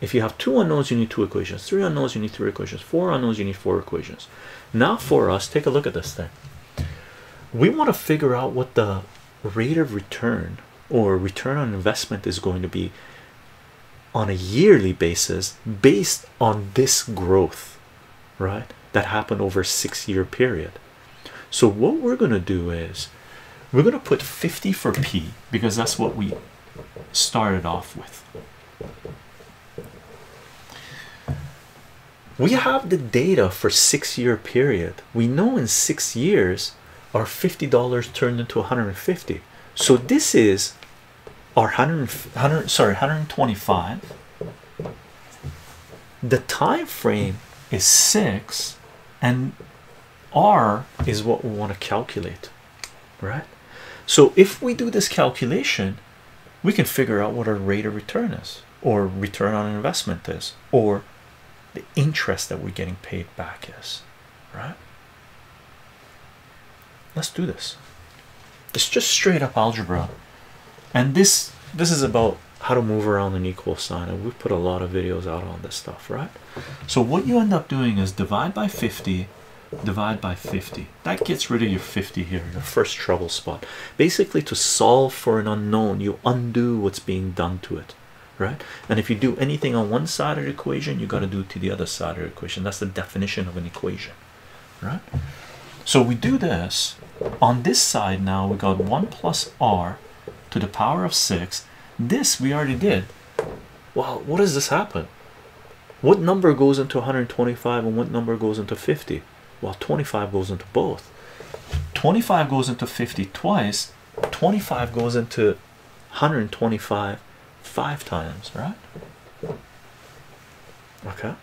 If you have two unknowns, you need two equations. Three unknowns, you need three equations. Four unknowns, you need four equations. Now, for us, take a look at this thing. We want to figure out what the rate of return or return on investment is going to be on a yearly basis based on this growth, right? That happened over a six year period. So, what we're going to do is we're going to put 50 for P because that's what we started off with. We have the data for six year period. We know in six years our $50 turned into 150. So this is our 100, 100 sorry 125 the time frame is six and r is what we want to calculate right so if we do this calculation we can figure out what our rate of return is or return on investment is or the interest that we're getting paid back is right? Let's do this. It's just straight up algebra. And this this is about how to move around an equal sign and we've put a lot of videos out on this stuff right? So what you end up doing is divide by 50 divide by 50 that gets rid of your 50 here your first trouble spot. Basically to solve for an unknown you undo what's being done to it right? And if you do anything on one side of the equation you got to do it to the other side of the equation. That's the definition of an equation right? So we do this on this side now we got 1 plus r to the power of 6 this we already did. Well what does this happen? What number goes into 125 and what number goes into 50 well 25 goes into both. 25 goes into 50 twice 25 goes into 125 five times right? Okay.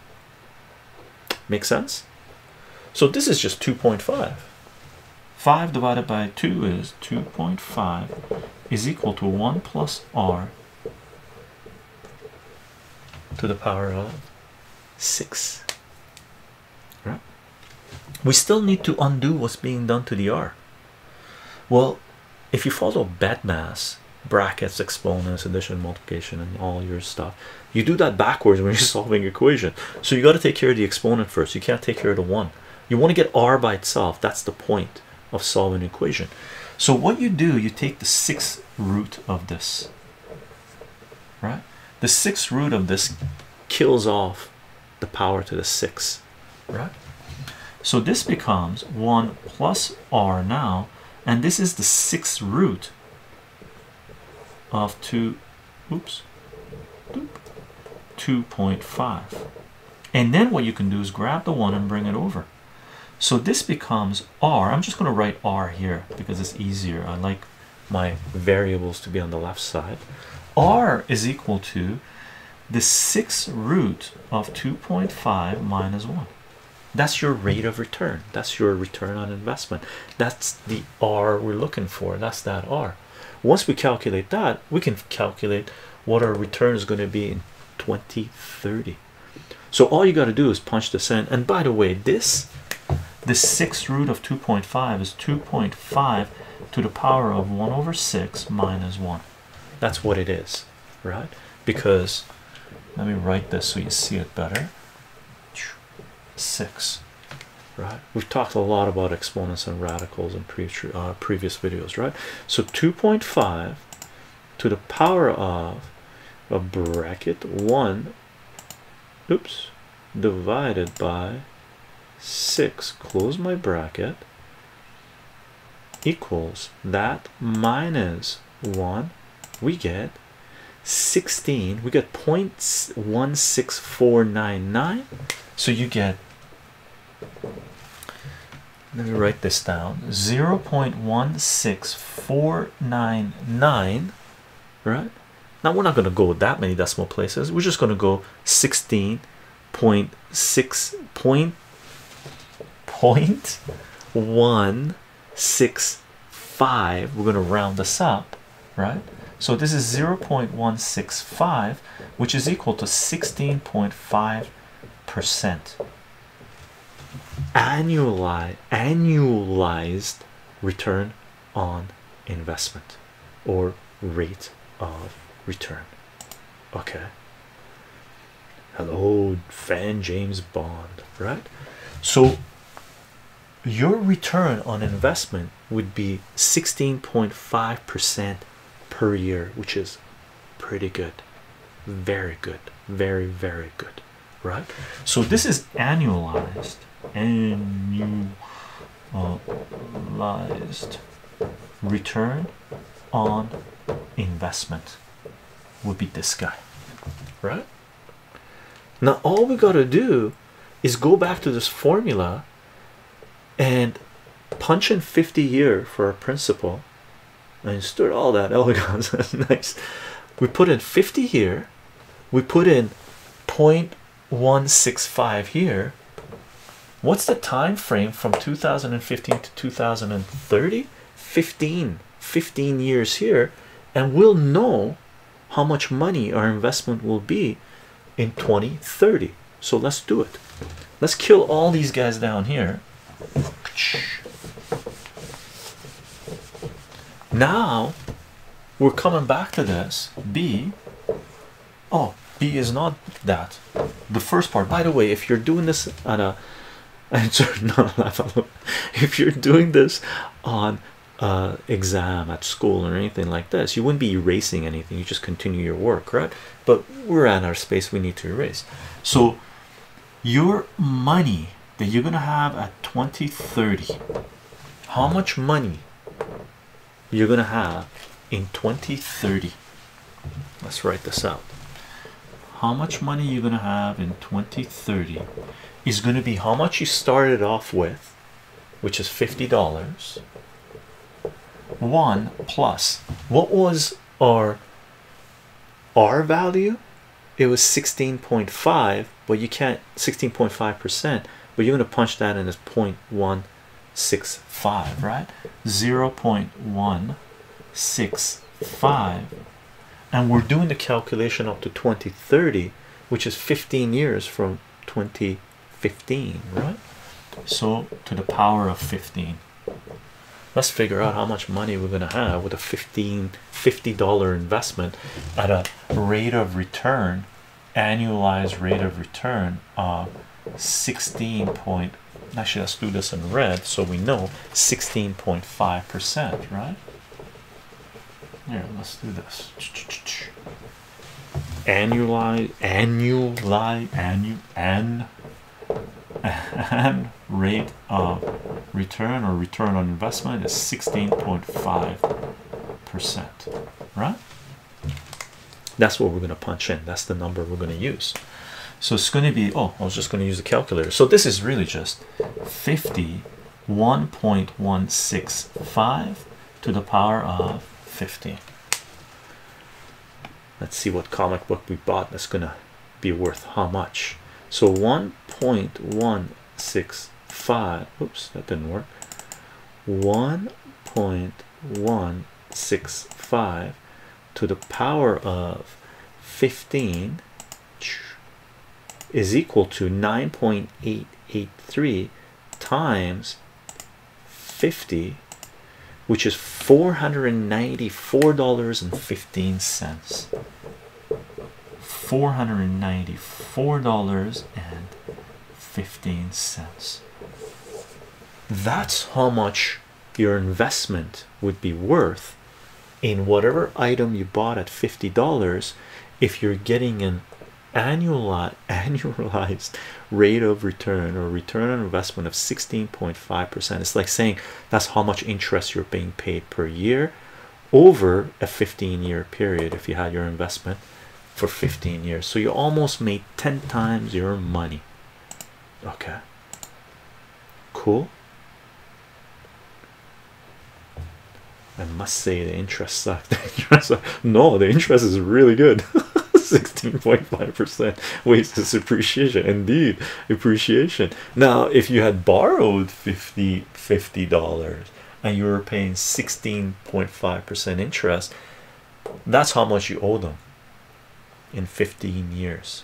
Make sense? So this is just 2.5 5 divided by 2 is 2.5 is equal to 1 plus r to the power of 6 right? We still need to undo what's being done to the r. Well if you follow BEDMAS brackets exponents addition multiplication and all your stuff. You do that backwards when you're solving equation. So you got to take care of the exponent first. You can't take care of the one. You want to get r by itself. That's the point of solving equation. So what you do you take the sixth root of this right? The sixth root of this kills off the power to the six right? So this becomes 1 plus r now and this is the sixth root of 2 oops 2.5 and then what you can do is grab the one and bring it over. So this becomes r. I'm just going to write r here because it's easier. I like my variables to be on the left side. R is equal to the sixth root of 2.5 minus 1 that's your rate of return. That's your return on investment. That's the r we're looking for. That's that r once we calculate that we can calculate what our return is going to be in 2030 so all you got to do is punch this in and by the way this the sixth root of 2.5 is 2.5 to the power of 1 over 6 minus 1 that's what it is right? Because let me write this so you see it better. Six right? We've talked a lot about exponents and radicals in previous uh, previous videos right? So 2.5 to the power of a bracket 1 oops divided by 6 close my bracket equals that minus 1 we get 16 we get 0.16499 so you get let me write this down. 0 0.16499 right? Now we're not going to go that many decimal places. We're just going to go 16 point six point point one six five. We're going to round this up right? So this is 0 0.165 which is equal to 16.5 percent annualized annualized return on investment or rate of return. Okay. Hello fan james bond right? So your return on investment would be 16.5 percent per year which is pretty good. Very good. Very very good right? So this is annualized annualized return on investment would be this guy. Right. Now all we got to do is go back to this formula and punch in 50 year for a principal and stir all that elegance. That's nice. We put in 50 here we put in 0.165 here what's the time frame from 2015 to 2030 15 15 years here. And we'll know how much money our investment will be in 2030 so let's do it. Let's kill all these guys down here. Now we're coming back to this. B. Oh b is not that. The first part. By the way if you're doing this on a If you're doing this on uh exam at school or anything like this you wouldn't be erasing anything. You just continue your work right but we're at our space we need to erase. So your money that you're gonna have at 2030 how much money you're gonna have in 2030 let's write this out. How much money you're gonna have in 2030 is going to be how much you started off with which is $50 one plus. What was our R value? It was 16.5 but you can't 16.5 percent but you're going to punch that in as 0.165 right? 0 0.165 and we're doing the calculation up to 2030 which is 15 years from 2015 right? So to the power of 15 let's figure out how much money we're going to have with a 15 50 dollar investment at a rate of return annualized rate of return of 16 point actually let's do this in red so we know 16.5 percent right? Here let's do this. Annualize annualize annual and and rate of return or return on investment is 16.5 percent right? That's what we're going to punch in. That's the number we're going to use. So it's going to be oh I was just going to use the calculator. So this is really just 51.165 to the power of 50 let's see what comic book we bought that's gonna be worth how much so 1.165 oops that didn't work. 1.165 to the power of 15 is equal to 9.883 times 50 which is $494.15 $494.15 that's how much your investment would be worth in whatever item you bought at $50 if you're getting an annual annualized rate of return or return on investment of 16.5 percent. It's like saying that's how much interest you're being paid per year over a 15 year period if you had your investment for 15 years. So you almost made 10 times your money. Okay. Cool. I must say the interest sucked. No, the interest is really good. 16.5 percent wastes appreciation indeed appreciation. Now if you had borrowed 50 50 dollars and you were paying 16.5 percent interest that's how much you owe them in 15 years.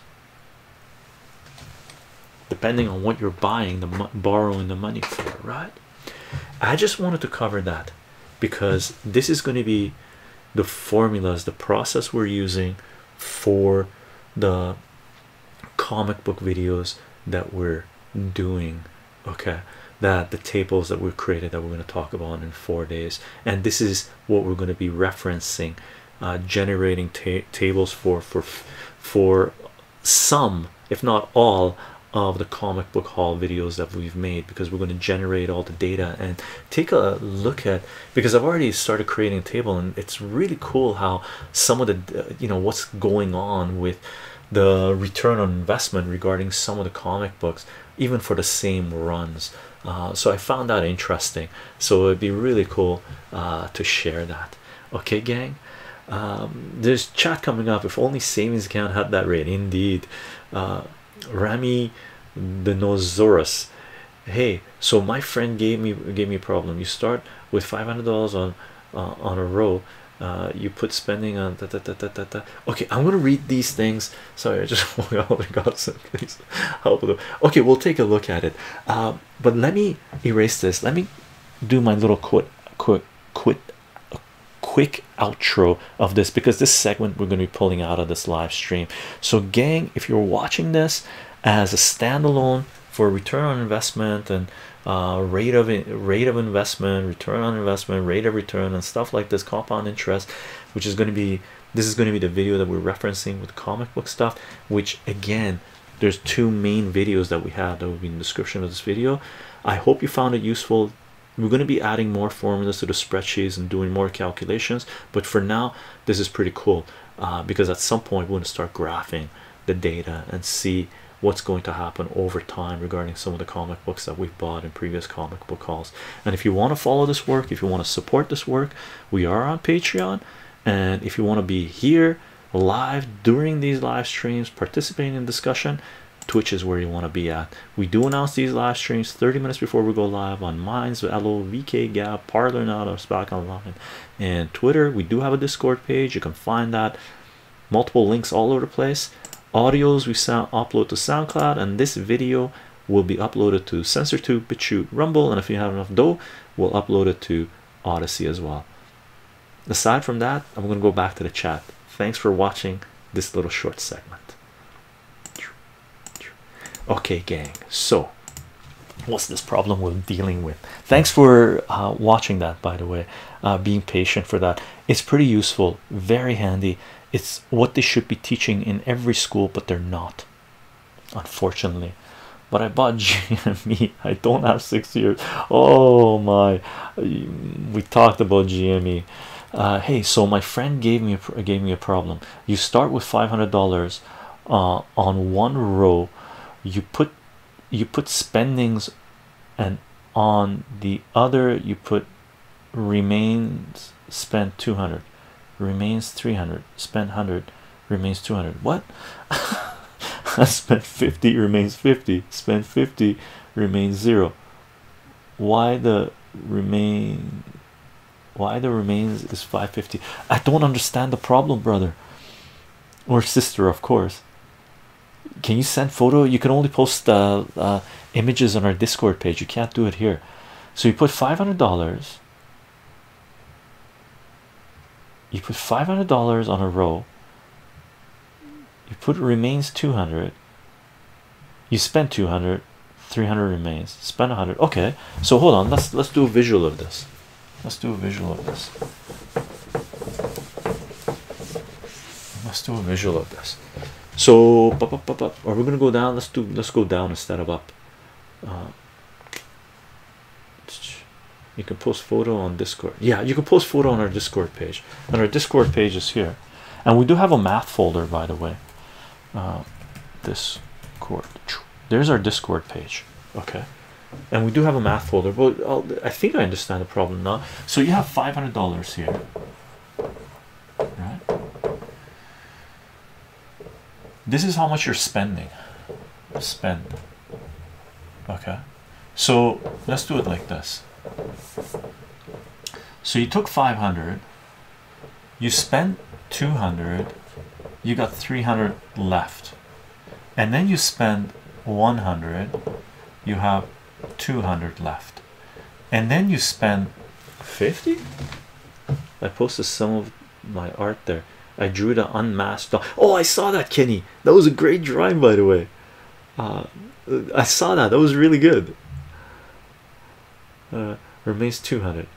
Depending on what you're buying the borrowing the money for right? I just wanted to cover that because this is going to be the formulas the process we're using for the comic book videos that we're doing okay? That the tables that we've created that we're going to talk about in four days. And this is what we're going to be referencing uh, generating tables for for for some if not all of the comic book haul videos that we've made because we're going to generate all the data and take a look at because I've already started creating a table and it's really cool how some of the uh, you know what's going on with the return on investment regarding some of the comic books even for the same runs. Uh, so I found that interesting. So it'd be really cool uh, to share that. Okay gang um, there's chat coming up if only savings account had that rate indeed uh, Rami the Nosaurus. Hey, so my friend gave me gave me a problem. You start with five hundred dollars on uh, on a row. Uh, you put spending on da, da, da, da, da, da. okay i'm gonna read these things sorry i just oh my god please help okay we'll take a look at it uh, but let me erase this let me do my little quick quick quick quick outro of this because this segment we're going to be pulling out of this live stream. So gang if you're watching this as a standalone for return on investment and uh, rate of rate of investment return on investment rate of return and stuff like this compound interest which is going to be this is going to be the video that we're referencing with comic book stuff which again there's two main videos that we have that will be in the description of this video. I hope you found it useful we're going to be adding more formulas to the spreadsheets and doing more calculations but for now this is pretty cool uh, because at some point we're going to start graphing the data and see what's going to happen over time regarding some of the comic books that we've bought in previous comic book hauls. And if you want to follow this work if you want to support this work we are on patreon. And if you want to be here live during these live streams participating in discussion twitch is where you want to be at. We do announce these live streams 30 minutes before we go live on minds Ello vk gab parler now us back online and twitter. We do have a discord page. You can find that. Multiple links all over the place. Audios we sound upload to soundcloud and this video will be uploaded to sensor2 BitChute rumble and if you have enough dough we'll upload it to Odysee as well. Aside from that i'm going to go back to the chat. Thanks for watching this little short segment okay gang. So what's this problem we're dealing with? Thanks for uh, watching that by the way uh, being patient for that. It's pretty useful very handy. It's what they should be teaching in every school but they're not unfortunately. But I bought GME I don't have six years. Oh my. We talked about GME uh, hey so my friend gave me a, gave me a problem. You start with $500 uh, on one row you put you put spendings and on the other you put remains spent 200 remains 300 spent 100 remains 200 what? I spent 50 remains 50 spent 50 remains zero. Why the remain why the remains is 550 I don't understand the problem brother. Or sister of course can you send photo? You can only post uh, uh, images on our discord page. You can't do it here. So you put $500 you put $500 on a row. You put remains 200 you spend 200 300 remains. Spend 100 okay. So hold on. Let's let's do a visual of this. Let's do a visual of this. Let's do a visual of this so are we gonna go down? Let's do let's go down instead of up. Uh, you can post photo on discord. Yeah you can post photo on our discord page. And our discord page is here. And we do have a math folder by the way. Uh, discord there's our discord page. Okay. And we do have a math folder but I'll, i think i understand the problem now. So you have $500 here right this is how much you're spending. Spend. Okay. So let's do it like this. So you took 500 you spent 200 you got 300 left. And then you spend 100 you have 200 left. And then you spend 50 I posted some of my art there I drew the unmasked dog. oh I saw that Kenny. That was a great drawing by the way. Uh, I saw that. That was really good. Uh, remains 200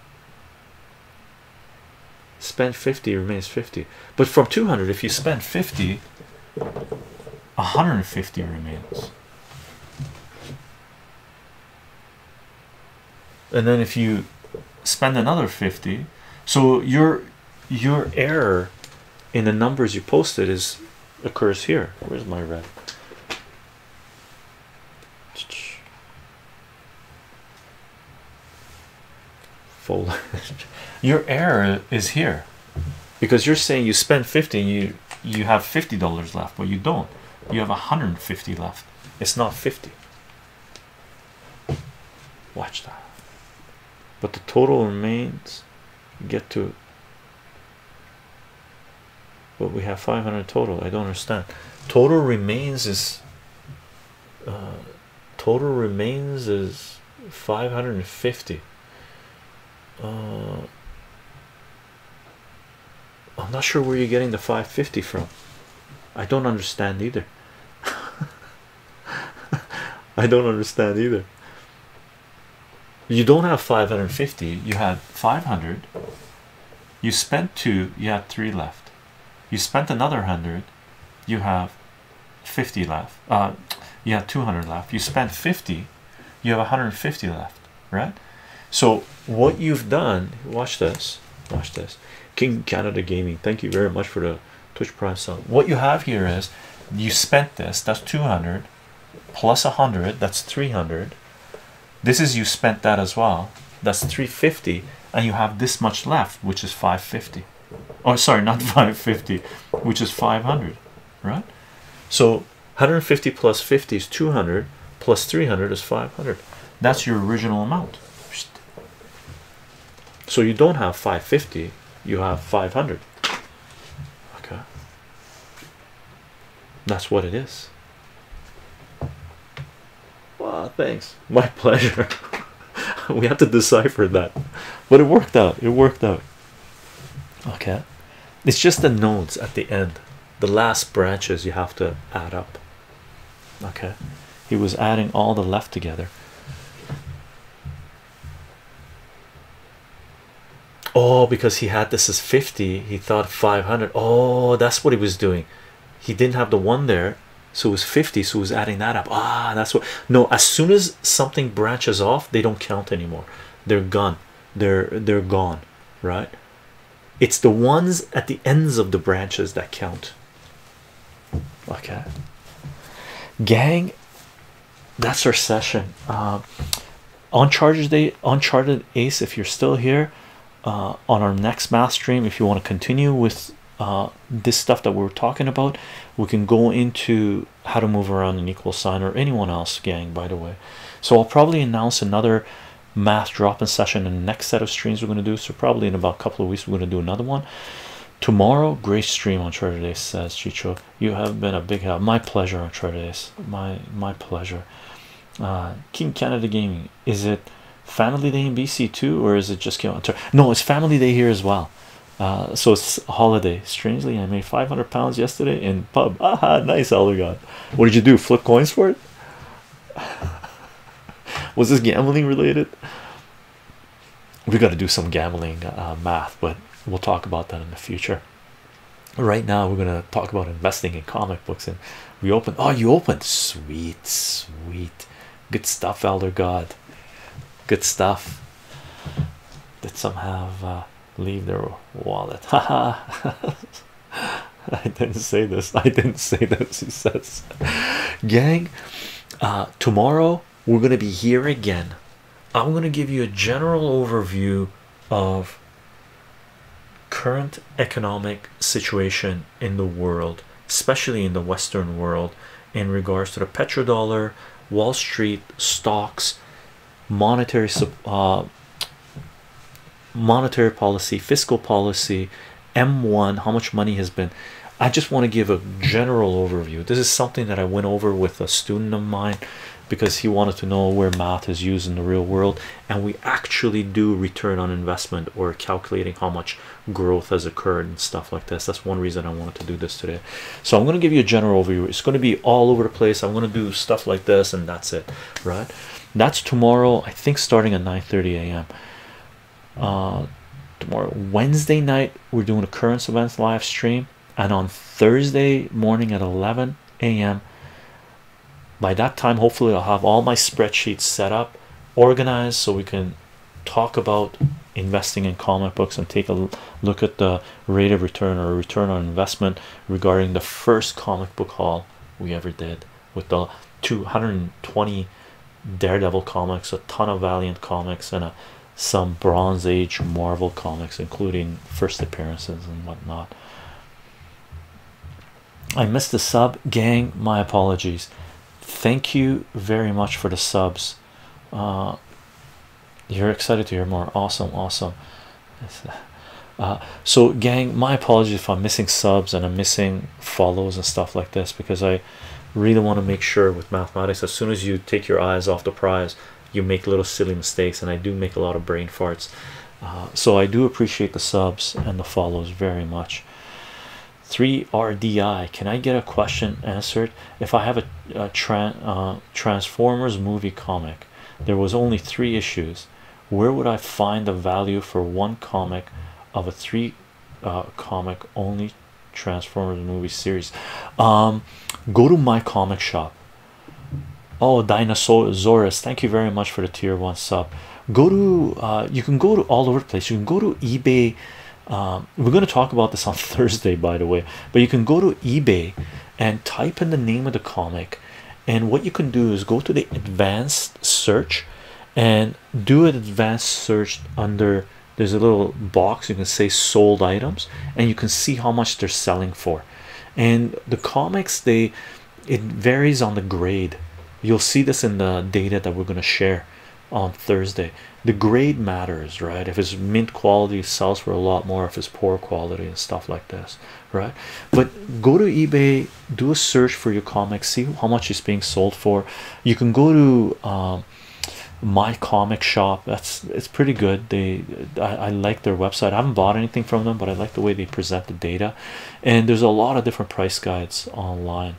spend 50 remains 50 but from 200 if you spend 50 150 remains. And then if you spend another 50 so your your error in the numbers you posted is occurs here. Where's my red? Your error is here. Because you're saying you spend 50 and you you have 50 dollars left but you don't. You have 150 left. It's not 50 watch that. But the total remains get to but we have 500 total I don't understand. Total remains is uh, total remains is 550 uh, I'm not sure where you're getting the 550 from. I don't understand either. I don't understand either. You don't have 550 you had 500 you spent two you had three left you spent another hundred you have 50 left uh you have 200 left. You spent 50 you have 150 left right? So what you've done watch this watch this. King canada gaming thank you very much for the twitch prime sub. What you have here is you spent this that's 200 plus 100 that's 300 this is you spent that as well that's 350 and you have this much left which is 550 oh sorry not 550 which is 500 right? So 150 plus 50 is 200 plus 300 is 500 that's your original amount. So you don't have 550 you have 500 okay. That's what it is. Well thanks. My pleasure. We have to decipher that. But it worked out. It worked out. Okay it's just the nodes at the end. The last branches you have to add up. Okay? He was adding all the left together. Oh because he had this as 50 he thought 500 oh that's what he was doing. He didn't have the one there so it was 50 so he was adding that up. Ah that's what no as soon as something branches off they don't count anymore. They're gone. They're they're gone right it's the ones at the ends of the branches that count Okay, gang, that's our session. Uh, Uncharted Day, Uncharted Ace. If you're still here, uh, on our next math stream, if you want to continue with uh, this stuff that we're talking about, we can go into how to move around an equal sign or anyone else, gang. By the way, so I'll probably announce another math drop-in session in the next set of streams we're going to do. So probably in about a couple of weeks, we're going to do another one tomorrow. Great stream Uncharted Ace, says Chycho. You have been a big help. My pleasure Uncharted Ace. My my pleasure. Uh, King Canada Gaming. Is it Family Day in BC too, or is it just came? No, it's Family Day here as well. Uh, so it's holiday. Strangely, I made 500 pounds yesterday in pub. Aha, nice, Elder God. What did you do? Flip coins for it? Was this gambling related? We got to do some gambling uh, math, but we'll talk about that in the future. Right now, we're gonna talk about investing in comic books, and we opened. Oh, you opened, sweet, sweet, good stuff, Elder God, good stuff. Did some have uh, leave their wallet? Haha. I didn't say this. I didn't say this. He says, "Gang, uh, tomorrow we're gonna be here again. I'm gonna give you a general overview of." current economic situation in the world, especially in the Western world, in regards to the petrodollar, Wall Street, stocks, monetary uh, monetary policy, fiscal policy, M1, how much money has been. I just want to give a general overview. This is something that I went over with a student of mine because he wanted to know where math is used in the real world, and we actually do return on investment or calculating how much growth has occurred and stuff like this. That's one reason I wanted to do this today. So I'm going to give you a general overview. It's going to be all over the place. I'm going to do stuff like this, and that's it, right? That's tomorrow. I think starting at 9:30 a.m. Uh, tomorrow, Wednesday night, we're doing a current events live stream, and on Thursday morning at 11 a.m by that time hopefully I'll have all my spreadsheets set up organized so we can talk about investing in comic books and take a look at the rate of return or return on investment regarding the first comic book haul we ever did with the 220 daredevil comics a ton of valiant comics and a, some bronze age marvel comics including first appearances and whatnot. I missed the sub gang my apologies thank you very much for the subs. Uh, you're excited to hear more. Awesome awesome. Uh, so gang my apologies if i'm missing subs and i'm missing follows and stuff like this because i really want to make sure with mathematics as soon as you take your eyes off the prize you make little silly mistakes and i do make a lot of brain farts. Uh, so i do appreciate the subs and the follows very much 3RDI. Can I get a question answered? If I have a, a uh, Transformers movie comic, there was only three issues. Where would I find the value for one comic of a three uh, comic only Transformers movie series? Um, go to my comic shop. Oh, Dinosaurus, thank you very much for the tier one sub. Go to uh, you can go to all over the place. You can go to eBay um, we're going to talk about this on Thursday, by the way, but you can go to eBay and type in the name of the comic, and what you can do is go to the advanced search and do an advanced search under there's a little box you can say sold items and you can see how much they're selling for. And the comics they it varies on the grade. You'll see this in the data that we're going to share on Thursday. The grade matters right? If it's mint quality sells for a lot more if it's poor quality and stuff like this right? But go to ebay do a search for your comics see how much is being sold for. You can go to um, my comic shop. That's it's pretty good. They I, I like their website. I haven't bought anything from them but I like the way they present the data. And there's a lot of different price guides online.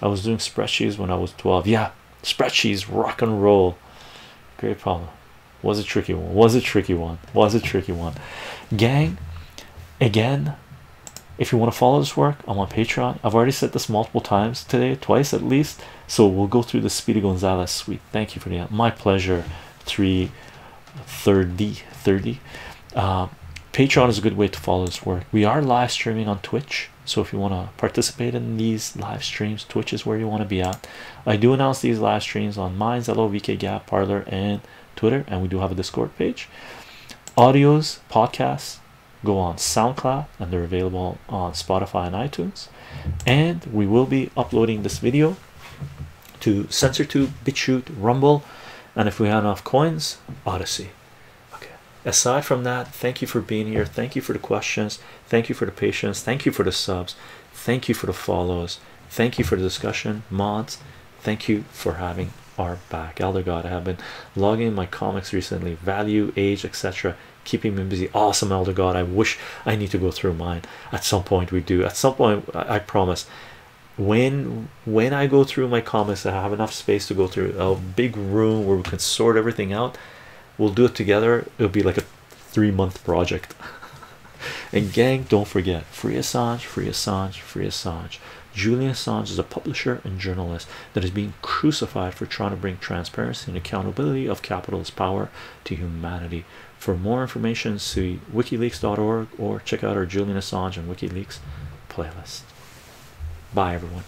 I was doing spreadsheets when I was 12 yeah spreadsheets rock and roll great problem. Was a tricky one. Was a tricky one. Was a tricky one. Gang again if you want to follow this work i'm on patreon. I've already said this multiple times today twice at least. So we'll go through the speedy gonzalez suite. Thank you for that. My pleasure. 330 30 uh, patreon is a good way to follow this work. We are live streaming on twitch. So if you want to participate in these live streams, Twitch is where you want to be at. I do announce these live streams on Minds, Ello, VK Gab, Parler, and Twitter, and we do have a Discord page. Audios, podcasts go on SoundCloud, and they're available on Spotify and iTunes. And we will be uploading this video to SensorTube, BitChute, Rumble, and if we have enough coins, Odysee. Okay. Aside from that, thank you for being here. Thank you for the questions. Thank you for the patience. Thank you for the subs. Thank you for the follows. Thank you for the discussion, mods. Thank you for having our back. Elder God, I have been logging my comics recently. Value, age, etc. Keeping me busy. Awesome, Elder God. I wish I need to go through mine at some point. We do at some point. I promise when when I go through my comics I have enough space to go through a big room where we can sort everything out we'll do it together it'll be like a three month project and gang don't forget free Assange free Assange free Assange Julian Assange is a publisher and journalist that is being crucified for trying to bring transparency and accountability of capitalist power to humanity for more information see wikileaks.org or check out our Julian Assange and WikiLeaks playlist Bye, everyone.